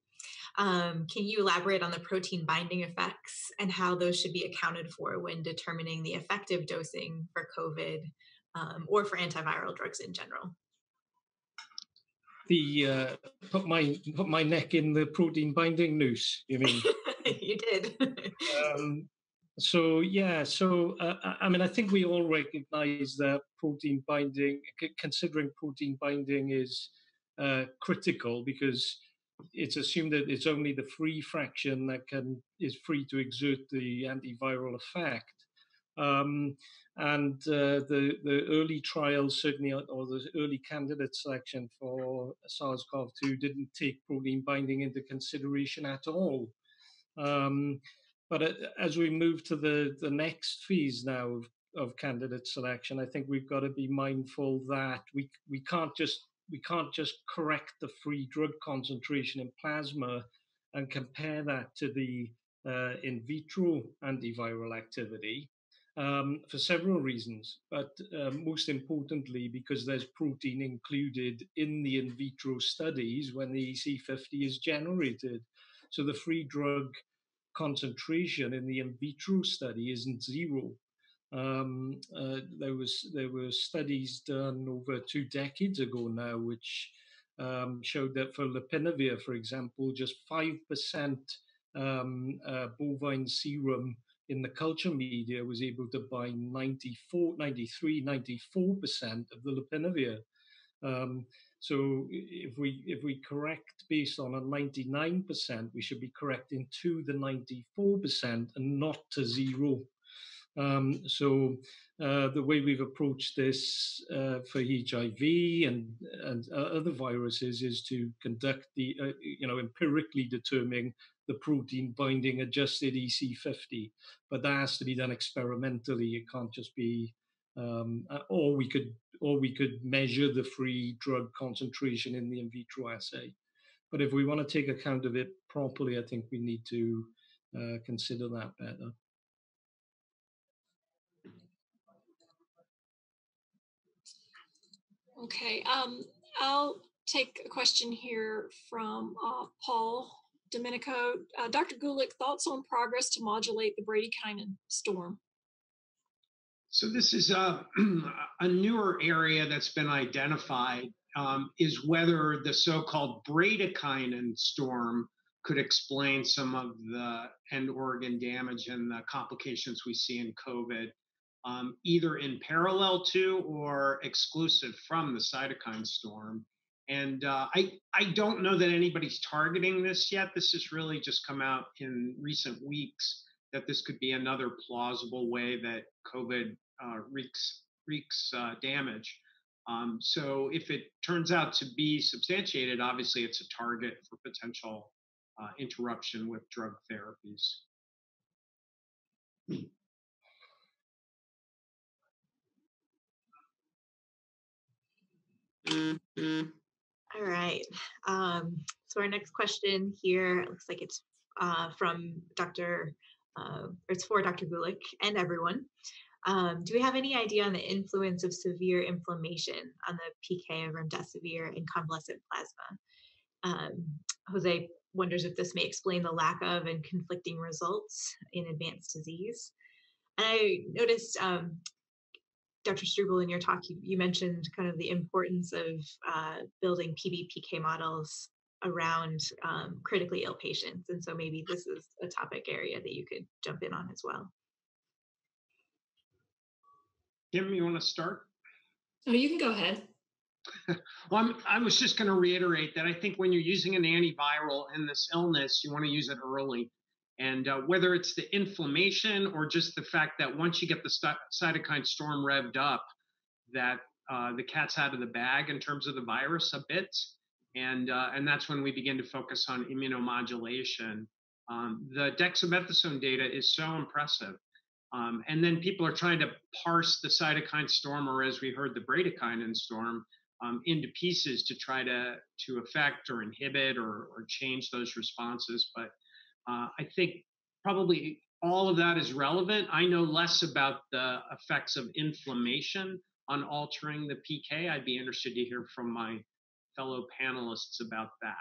Speaker 2: Um, can you elaborate on the protein binding effects and how those should be accounted for when determining the effective dosing for COVID um, or for antiviral drugs in general?
Speaker 5: The uh, put my put my neck in the protein binding noose. You mean?
Speaker 2: you did. um,
Speaker 5: so yeah, so uh, I mean, I think we all recognise that protein binding, considering protein binding is uh, critical because it's assumed that it's only the free fraction that can is free to exert the antiviral effect. Um, and uh, the, the early trials, certainly, or the early candidate selection for SARS-CoV-2 didn't take protein binding into consideration at all. Um, but uh, as we move to the, the next phase now of, of candidate selection, I think we've got to be mindful that we, we can't just we can't just correct the free drug concentration in plasma and compare that to the uh, in vitro antiviral activity um, for several reasons, but uh, most importantly because there's protein included in the in vitro studies when the EC50 is generated. So the free drug concentration in the in vitro study isn't zero. Um, uh, there was there were studies done over two decades ago now, which um, showed that for lopinavir, for example, just five percent um, uh, bovine serum in the culture media was able to bind 94, 93, 94% of the lopinavir. Um, so if we if we correct based on a 99%, we should be correcting to the 94% and not to zero. Um, so uh, the way we've approached this uh, for HIV and and uh, other viruses is to conduct the uh, you know empirically determining the protein binding adjusted EC50, but that has to be done experimentally. It can't just be, um, uh, or we could, or we could measure the free drug concentration in the in vitro assay. But if we want to take account of it properly, I think we need to uh, consider that better.
Speaker 1: Okay, um, I'll take a question here from uh, Paul Domenico. Uh, Dr. Gulick, thoughts on progress to modulate the bradykinin storm?
Speaker 4: So this is a, a newer area that's been identified um, is whether the so-called bradykinin storm could explain some of the end organ damage and the complications we see in COVID, um, either in parallel to or exclusive from the cytokine storm. And uh, I, I don't know that anybody's targeting this yet. This has really just come out in recent weeks that this could be another plausible way that COVID uh, wreaks, wreaks uh, damage. Um, so if it turns out to be substantiated, obviously it's a target for potential uh, interruption with drug therapies.
Speaker 2: All right. Um, so our next question here looks like it's uh, from Dr. Uh, it's for Dr. Gulick and everyone. Um, do we have any idea on the influence of severe inflammation on the PK of remdesivir in convalescent plasma? Um, Jose wonders if this may explain the lack of and conflicting results in advanced disease. And I noticed um, Dr. Struble, in your talk, you, you mentioned kind of the importance of uh, building PBPK models around um, critically ill patients. And so maybe this is a topic area that you could jump in on as well.
Speaker 4: Kim, you want to start?
Speaker 6: Oh, you can go ahead.
Speaker 4: well, I'm, I was just going to reiterate that I think when you're using an antiviral in this illness, you want to use it early. And uh, whether it's the inflammation or just the fact that once you get the st- cytokine storm revved up, that uh, the cat's out of the bag in terms of the virus a bit. And, uh, and that's when we begin to focus on immunomodulation. Um, the dexamethasone data is so impressive. Um, and then people are trying to parse the cytokine storm, or as we heard, the bradykinin storm, um, into pieces to try to to affect or inhibit or, or change those responses. But uh, I think probably all of that is relevant. I know less about the effects of inflammation on altering the PK. I'd be interested to hear from my fellow panelists about that.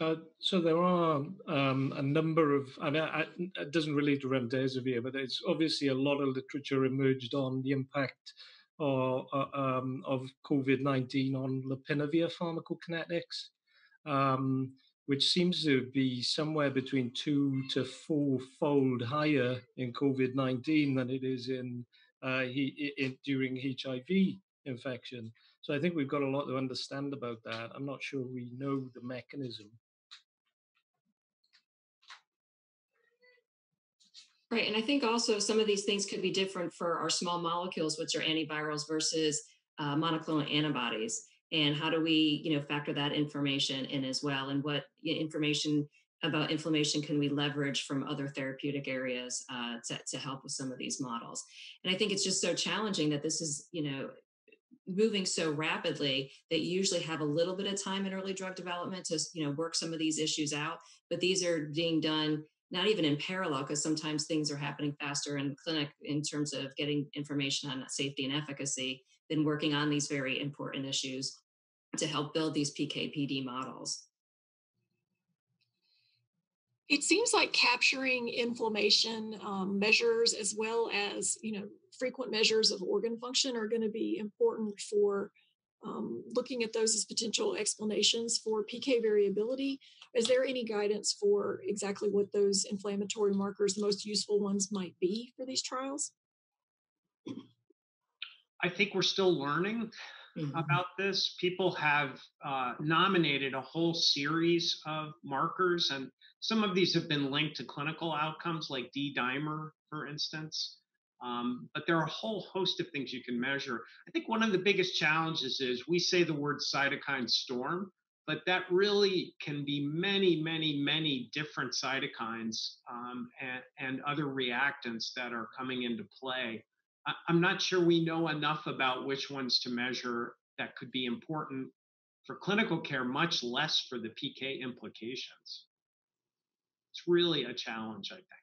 Speaker 5: Uh, so there are um, a number of, and I, it doesn't relate to remdesivir, but there's obviously a lot of literature emerged on the impact or, uh, um, of COVID-19 on lopinavir pharmacokinetics, um, which seems to be somewhere between two to four-fold higher in COVID-19 than it is in, uh, he, in during HIV infection. So I think we've got a lot to understand about that. I'm not sure we know the mechanism.
Speaker 6: Right. And I think also some of these things could be different for our small molecules, which are antivirals versus uh, monoclonal antibodies. And how do we, you know, factor that information in as well? And what information about inflammation can we leverage from other therapeutic areas uh, to, to help with some of these models? And I think it's just so challenging that this is, you know, moving so rapidly that you usually have a little bit of time in early drug development to, you know, work some of these issues out. But these are being done not even in parallel because sometimes things are happening faster in clinic in terms of getting information on safety and efficacy than working on these very important issues to help build these PKPD models.
Speaker 1: It seems like capturing inflammation um, measures as well as, you know, frequent measures of organ function are going to be important for um, looking at those as potential explanations for PK variability. Is there any guidance for exactly what those inflammatory markers, the most useful ones might be for these trials?
Speaker 4: I think we're still learning mm-hmm. about this. People have uh, nominated a whole series of markers, and some of these have been linked to clinical outcomes, like D dimer, for instance. Um, but there are a whole host of things you can measure. I think one of the biggest challenges is we say the word cytokine storm, but that really can be many, many, many different cytokines um, and, and, other reactants that are coming into play. I, I'm not sure we know enough about which ones to measure that could be important for clinical care, much less for the PK implications. It's really a challenge, I think.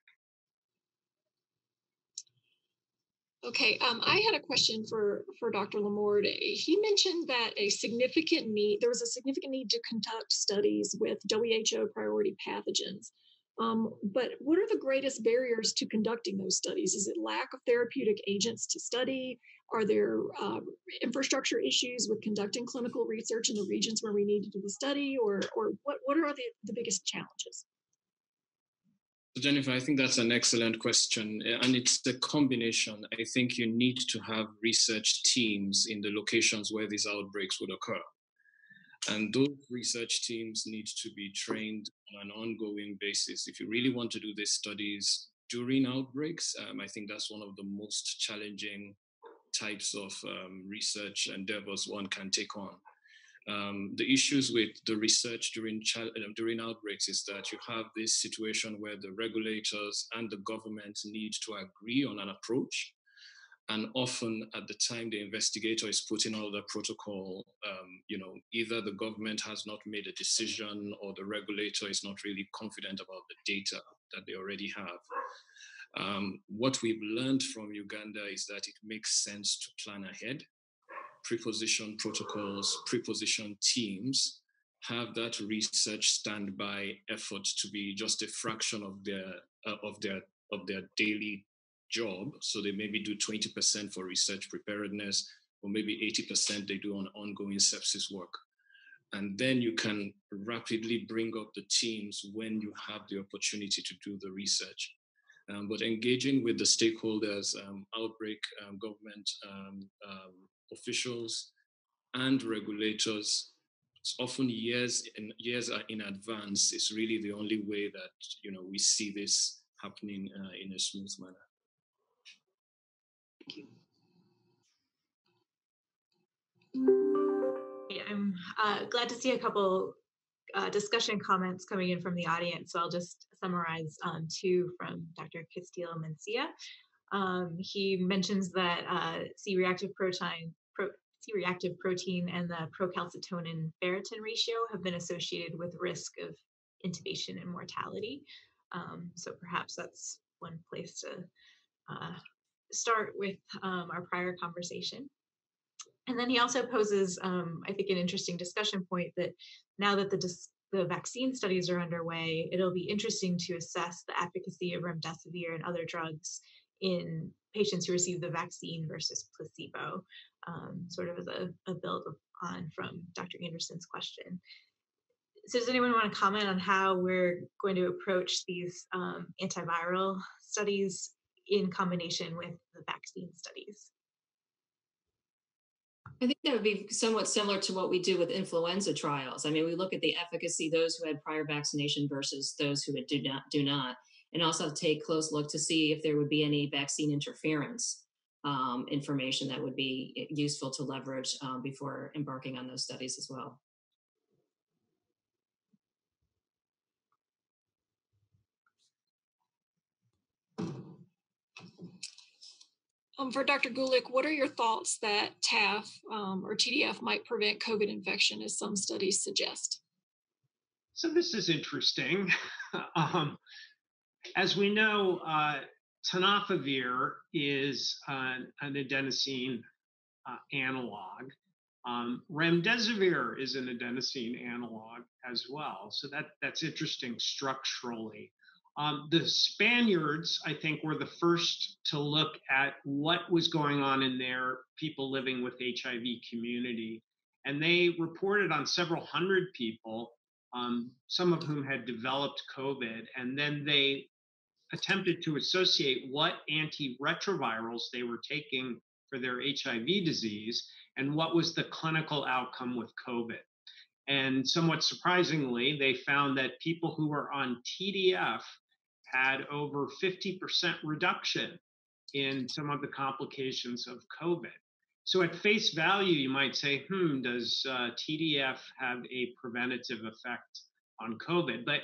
Speaker 1: Okay, um, I had a question for, for Dr. Lamorde. He mentioned that a significant need, there was a significant need to conduct studies with WHO priority pathogens. Um, but what are the greatest barriers to conducting those studies? Is it lack of therapeutic agents to study? Are there uh, infrastructure issues with conducting clinical research in the regions where we need to do the study? Or, or what, what are the, the biggest challenges?
Speaker 3: So Jennifer, I think that's an excellent question. Eh, and it's the combination. I think you need to have research teams in the locations where these outbreaks would occur. And those research teams need to be trained on an ongoing basis. If you really want to do these studies during outbreaks, um, I think that's one of the most challenging types of um, research endeavors one can take on. Um, the issues with the research during uh, during outbreaks is that you have this situation where the regulators and the government need to agree on an approach, and often at the time the investigator is putting all the protocol, um, you know, either the government has not made a decision or the regulator is not really confident about the data that they already have. Um, what we've learned from Uganda is that it makes sense to plan ahead preposition protocols, preposition teams have that research standby effort to be just a fraction of their uh, of their of their daily job. So they maybe do 20% for research preparedness, or maybe 80% they do on ongoing sepsis work. And then you can rapidly bring up the teams when you have the opportunity to do the research. Um, but engaging with the stakeholders, um, outbreak, um, government, um, um, officials and regulators it's often years and years in advance is really the only way that you know we see this happening uh, in a smooth manner
Speaker 1: thank you
Speaker 2: I'm uh, glad to see a couple uh, discussion comments coming in from the audience. So I'll just summarize um, two from Dr. Castillo Mencia. Um, he mentions that uh, C-reactive protein, pro, C-reactive protein and the procalcitonin ferritin ratio have been associated with risk of intubation and mortality. Um, so perhaps that's one place to uh, start with um, our prior conversation. And then he also poses, um, I think, an interesting discussion point that now that the the vaccine studies are underway, it'll be interesting to assess the efficacy of remdesivir and other drugs in patients who receive the vaccine versus placebo, um, sort of as a, a build on from Dr. Anderson's question. So does anyone want to comment on how we're going to approach these um, antiviral studies in combination with the vaccine studies?
Speaker 6: I think that would be somewhat similar to what we do with influenza trials. I mean, we look at the efficacy those who had prior vaccination versus those who do not do not. And also take a close look to see if there would be any vaccine interference um, information that would be useful to leverage um, before embarking on those studies as well.
Speaker 1: Um, for Dr. Gulick, what are your thoughts that TAF um, or TDF might prevent COVID infection, as some studies suggest?
Speaker 4: So this is interesting. um, as we know, uh, tenofovir is uh, an adenosine uh, analog. Um, remdesivir is an adenosine analog as well. So that, that's interesting structurally. Um, the Spaniards, I think, were the first to look at what was going on in their people living with HIV community. And they reported on several hundred people, um, some of whom had developed COVID. And then they attempted to associate what antiretrovirals they were taking for their HIV disease and what was the clinical outcome with COVID. And somewhat surprisingly, they found that people who were on TDF had over 50% reduction in some of the complications of COVID. So, at face value, you might say, hmm, does uh, TDF have a preventative effect on COVID? But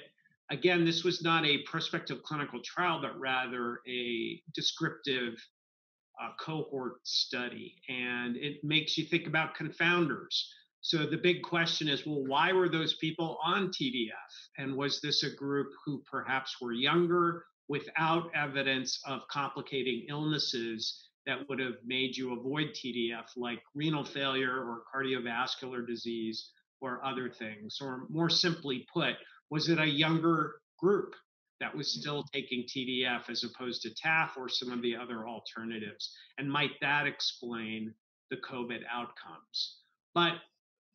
Speaker 4: again, this was not a prospective clinical trial, but rather a descriptive uh, cohort study. And it makes you think about confounders. So the big question is, well, why were those people on TDF? And was this a group who perhaps were younger without evidence of complicating illnesses that would have made you avoid TDF, like renal failure or cardiovascular disease or other things? Or more simply put, was it a younger group that was still taking TDF as opposed to TAF or some of the other alternatives? And might that explain the COVID outcomes? But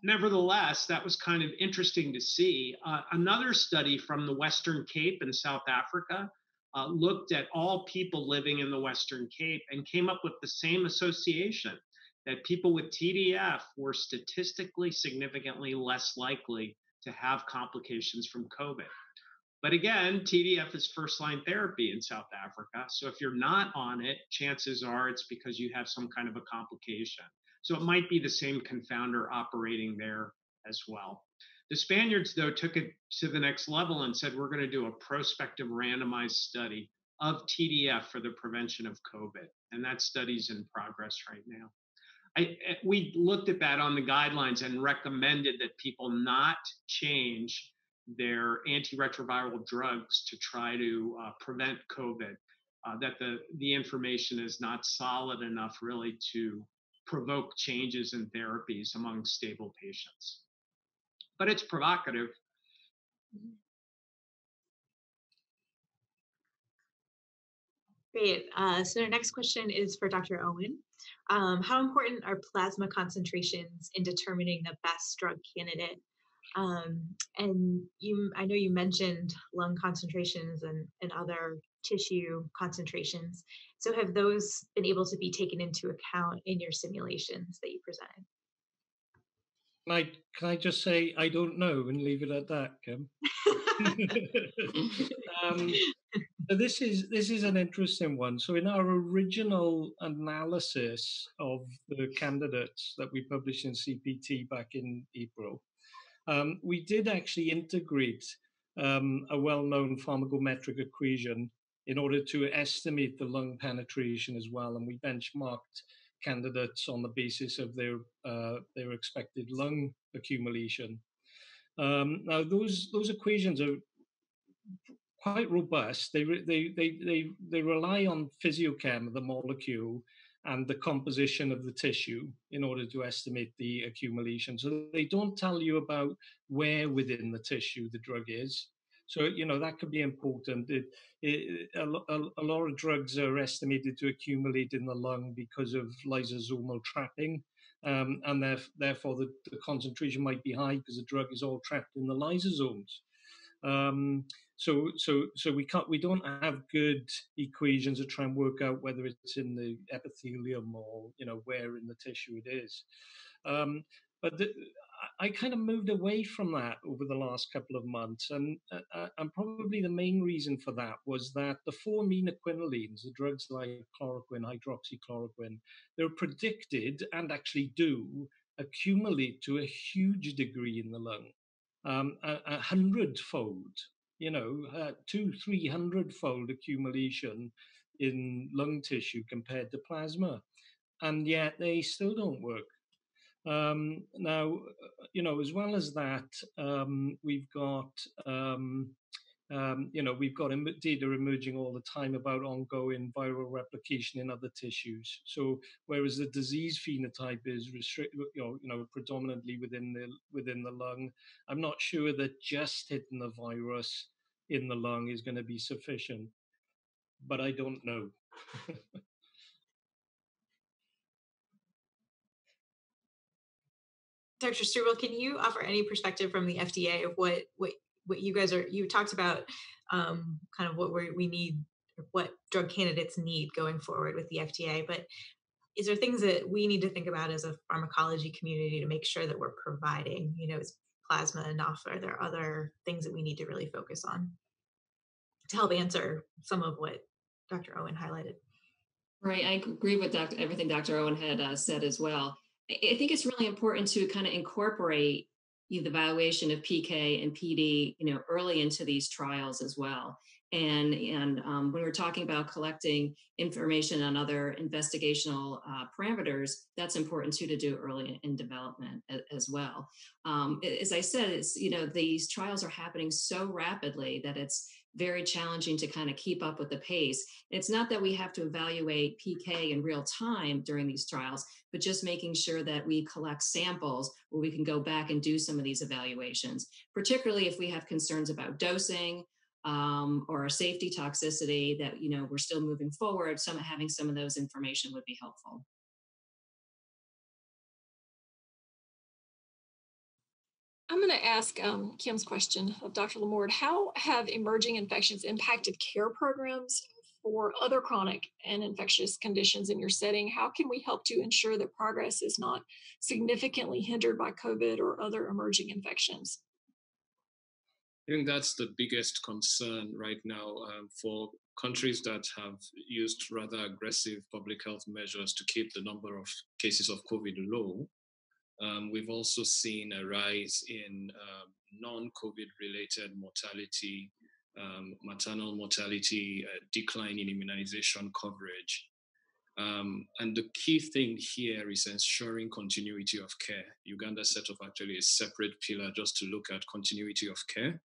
Speaker 4: nevertheless, that was kind of interesting to see. Uh, another study from the Western Cape in South Africa uh, looked at all people living in the Western Cape and came up with the same association that people with TDF were statistically significantly less likely to have complications from COVID. But again, TDF is first line therapy in South Africa. So if you're not on it, chances are it's because you have some kind of a complication. So it might be the same confounder operating there as well. The Spaniards, though, took it to the next level and said, we're going to do a prospective randomized study of TDF for the prevention of COVID. And that study's in progress right now. I, eh, we looked at that on the guidelines and recommended that people not change their antiretroviral drugs to try to uh, prevent COVID. Uh, that the the information is not solid enough really to provoke changes in therapies among stable patients. But it's provocative.
Speaker 2: Great. Uh, so our next question is for Dr. Owen. Um, how important are plasma concentrations in determining the best drug candidate? Um, and you, I know you mentioned lung concentrations and, and other tissue concentrations. So have those been able to be taken into account in your simulations that you presented?
Speaker 5: Can I, can I just say I don't know and leave it at that, Kim? um, this is this is an interesting one. So in our original analysis of the candidates that we published in CPT back in April, um, we did actually integrate um, a well-known pharmacometric equation in order to estimate the lung penetration as well. And we benchmarked candidates on the basis of their uh, their expected lung accumulation. Um, now those those equations are quite robust. They they they they they rely on physiochem, of the molecule, and the composition of the tissue in order to estimate the accumulation. So they don't tell you about where within the tissue the drug is. So, you know, that could be important. It, it, a, a, a, lot of drugs are estimated to accumulate in the lung because of lysosomal trapping. Um, and therefore, the, the, concentration might be high because the drug is all trapped in the lysosomes. Um, so, so, so we can't, we don't have good equations to try and work out whether it's in the epithelium or you know where in the tissue it is. Um, but the, I kind of moved away from that over the last couple of months, and uh, uh, and probably the main reason for that was that the four quinolines, the drugs like chloroquine, hydroxychloroquine, they're predicted and actually do accumulate to a huge degree in the lung, um, a, a hundredfold, you know, uh, two, three hundred fold accumulation in lung tissue compared to plasma, and yet they still don't work. Um, now, uh, you know, as well as that, um, we've got, um, um, you know, we've got data emerging all the time about ongoing viral replication in other tissues. So, whereas the disease phenotype is restrict, you know, you know, predominantly within the within the lung, I'm not sure that just hitting the virus in the lung is going to be sufficient. But I don't know.
Speaker 2: Dr. Struble, can you offer any perspective from the FDA of what what what you guys are? You talked about um, kind of what we we need, what drug candidates need going forward with the FDA, but is there things that we need to think about as a pharmacology community to make sure that we're providing? You know, is plasma enough? Are there other things that we need to really focus on to help answer some of what Dr. Owen highlighted?
Speaker 6: Right, I agree with Dr. everything Dr. Owen had uh, said as well. I think it's really important to kind of incorporate the evaluation of PK and PD, you know, early into these trials as well. And and um, when we're talking about collecting information on other investigational uh, parameters, that's important too to do early in development as, as well. Um, as I said, it's you know these trials are happening so rapidly that it's very challenging to kind of keep up with the pace. It's not that we have to evaluate PK in real time during these trials, but just making sure that we collect samples where we can go back and do some of these evaluations, particularly if we have concerns about dosing um, or safety toxicity that, you know, we're still moving forward. Some having some of those information would be helpful.
Speaker 1: I'm going to ask um, Kim's question of Dr. Lamorde. How have emerging infections impacted care programs for other chronic and infectious conditions in your setting? How can we help to ensure that progress is not significantly hindered by COVID or other emerging infections?
Speaker 3: I think that's the biggest concern right now um, for countries that have used rather aggressive public health measures to keep the number of cases of COVID low. Um, we've also seen a rise in um, non-COVID related mortality, um, maternal mortality, uh, decline in immunization coverage. Um, and the key thing here is ensuring continuity of care. Uganda set up actually a separate pillar just to look at continuity of care.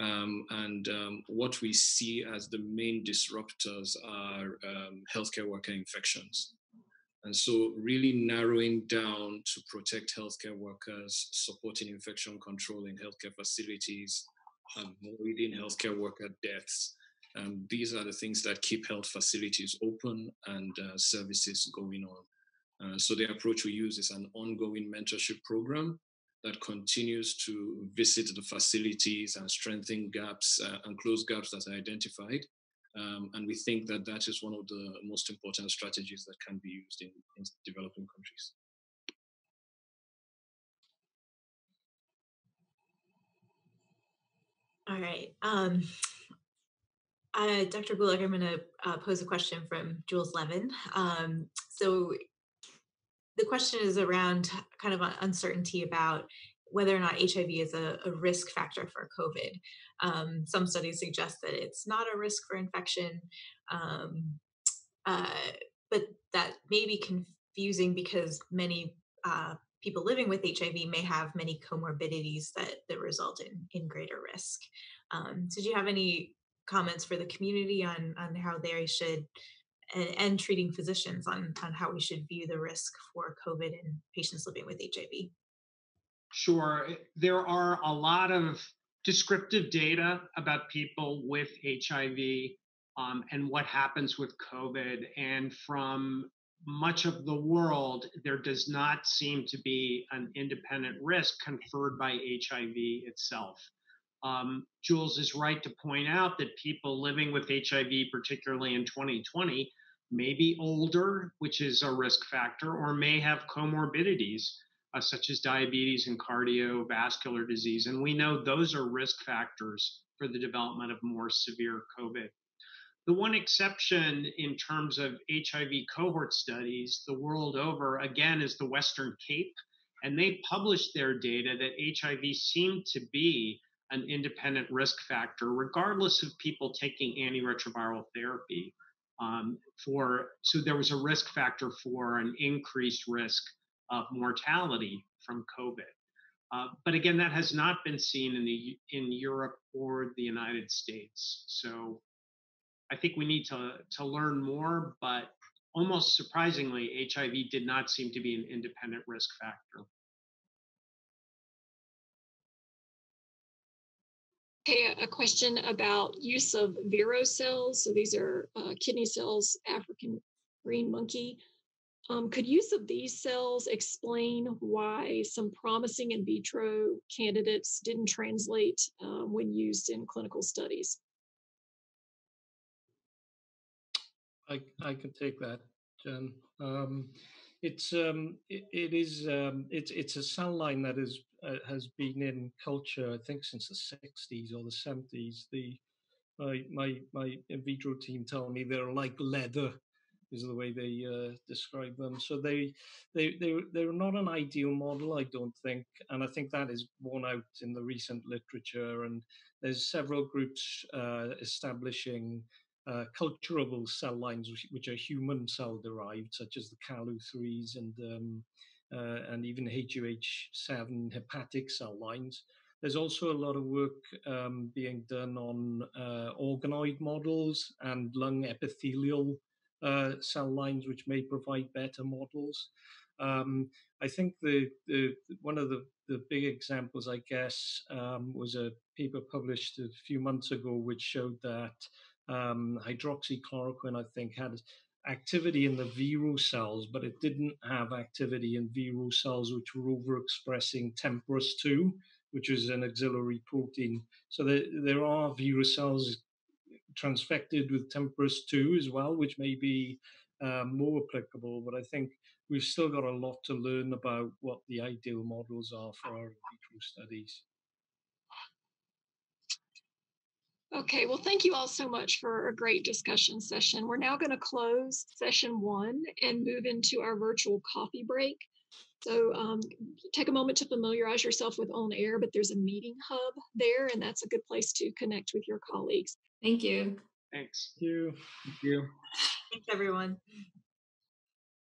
Speaker 3: Um, and um, what we see as the main disruptors are healthcare worker infections. And so, really narrowing down to protect healthcare workers, supporting infection control in healthcare facilities, avoiding healthcare worker deaths. Um, these are the things that keep health facilities open and uh, services going on. Uh, so, the approach we use is an ongoing mentorship program that continues to visit the facilities and strengthen gaps uh, and close gaps that are identified um, and we think that that is one of the most important strategies that can be used in, in developing countries.
Speaker 2: All right. Um, uh, Dr. Bullock, I'm going to uh, pose a question from Jules Levin. Um, so the question is around kind of uncertainty about whether or not HIV is a, a risk factor for COVID. Um, some studies suggest that it's not a risk for infection, um, uh, but that may be confusing because many uh, people living with HIV may have many comorbidities that, that result in, in greater risk. Um, so, do you have any comments for the community on, on how they should and, and, treating physicians on, on how we should view the risk for COVID in patients living with HIV?
Speaker 4: Sure. There are a lot of descriptive data about people with HIV um, and what happens with COVID. And from much of the world, there does not seem to be an independent risk conferred by HIV itself. Um, Jules is right to point out that people living with HIV, particularly in 2020, may be older, which is a risk factor, or may have comorbidities uh, such as diabetes and cardiovascular disease. And we know those are risk factors for the development of more severe COVID. The one exception in terms of HIV cohort studies the world over, again, is the Western Cape. And they published their data that HIV seemed to be an independent risk factor, regardless of people taking antiretroviral therapy. Um, for so there was a risk factor for an increased risk of mortality from COVID. Uh, but again, that has not been seen in the in Europe or the United States. So I think we need to to learn more. But almost surprisingly, HIV did not seem to be an independent risk factor.
Speaker 1: Okay, a question about use of Vero cells. So these are uh, kidney cells, African green monkey. Um, could use of these cells explain why some promising in vitro candidates didn't translate um, when used in clinical studies?
Speaker 5: I, I can take that, Jen. Um, it's um, it, it is um, it's it's a cell line that is uh, has been in culture I think since the 60s or the 70s. The my my my in vitro team tell me they're like leather is the way they uh, describe them. So they they they they're not an ideal model, I don't think, and I think that is borne out in the recent literature. And there's several groups uh, establishing uh, culturable cell lines, which, which, are human cell derived, such as the CALU3s and um, uh, and even HUH7 hepatic cell lines. There's also a lot of work um, being done on uh, organoid models and lung epithelial uh, cell lines, which may provide better models. Um, I think the, the one of the, the big examples, I guess, um, was a paper published a few months ago, which showed that um, hydroxychloroquine, I think, had activity in the Vero cells, but it didn't have activity in Vero cells which were overexpressing TMPRSS2, which is an auxiliary protein. So there, there are Vero cells transfected with TMPRSS2 as well, which may be um, more applicable. But I think we've still got a lot to learn about what the ideal models are for our in vitro studies.
Speaker 1: Okay, well, thank you all so much for a great discussion session. We're now going to close session one and move into our virtual coffee break. So um, take a moment to familiarize yourself with On Air, but there's a meeting hub there, and that's a good place to connect with your colleagues.
Speaker 6: Thank you.
Speaker 4: Thanks.
Speaker 5: Thank you.
Speaker 4: Thank you.
Speaker 2: Thanks, everyone.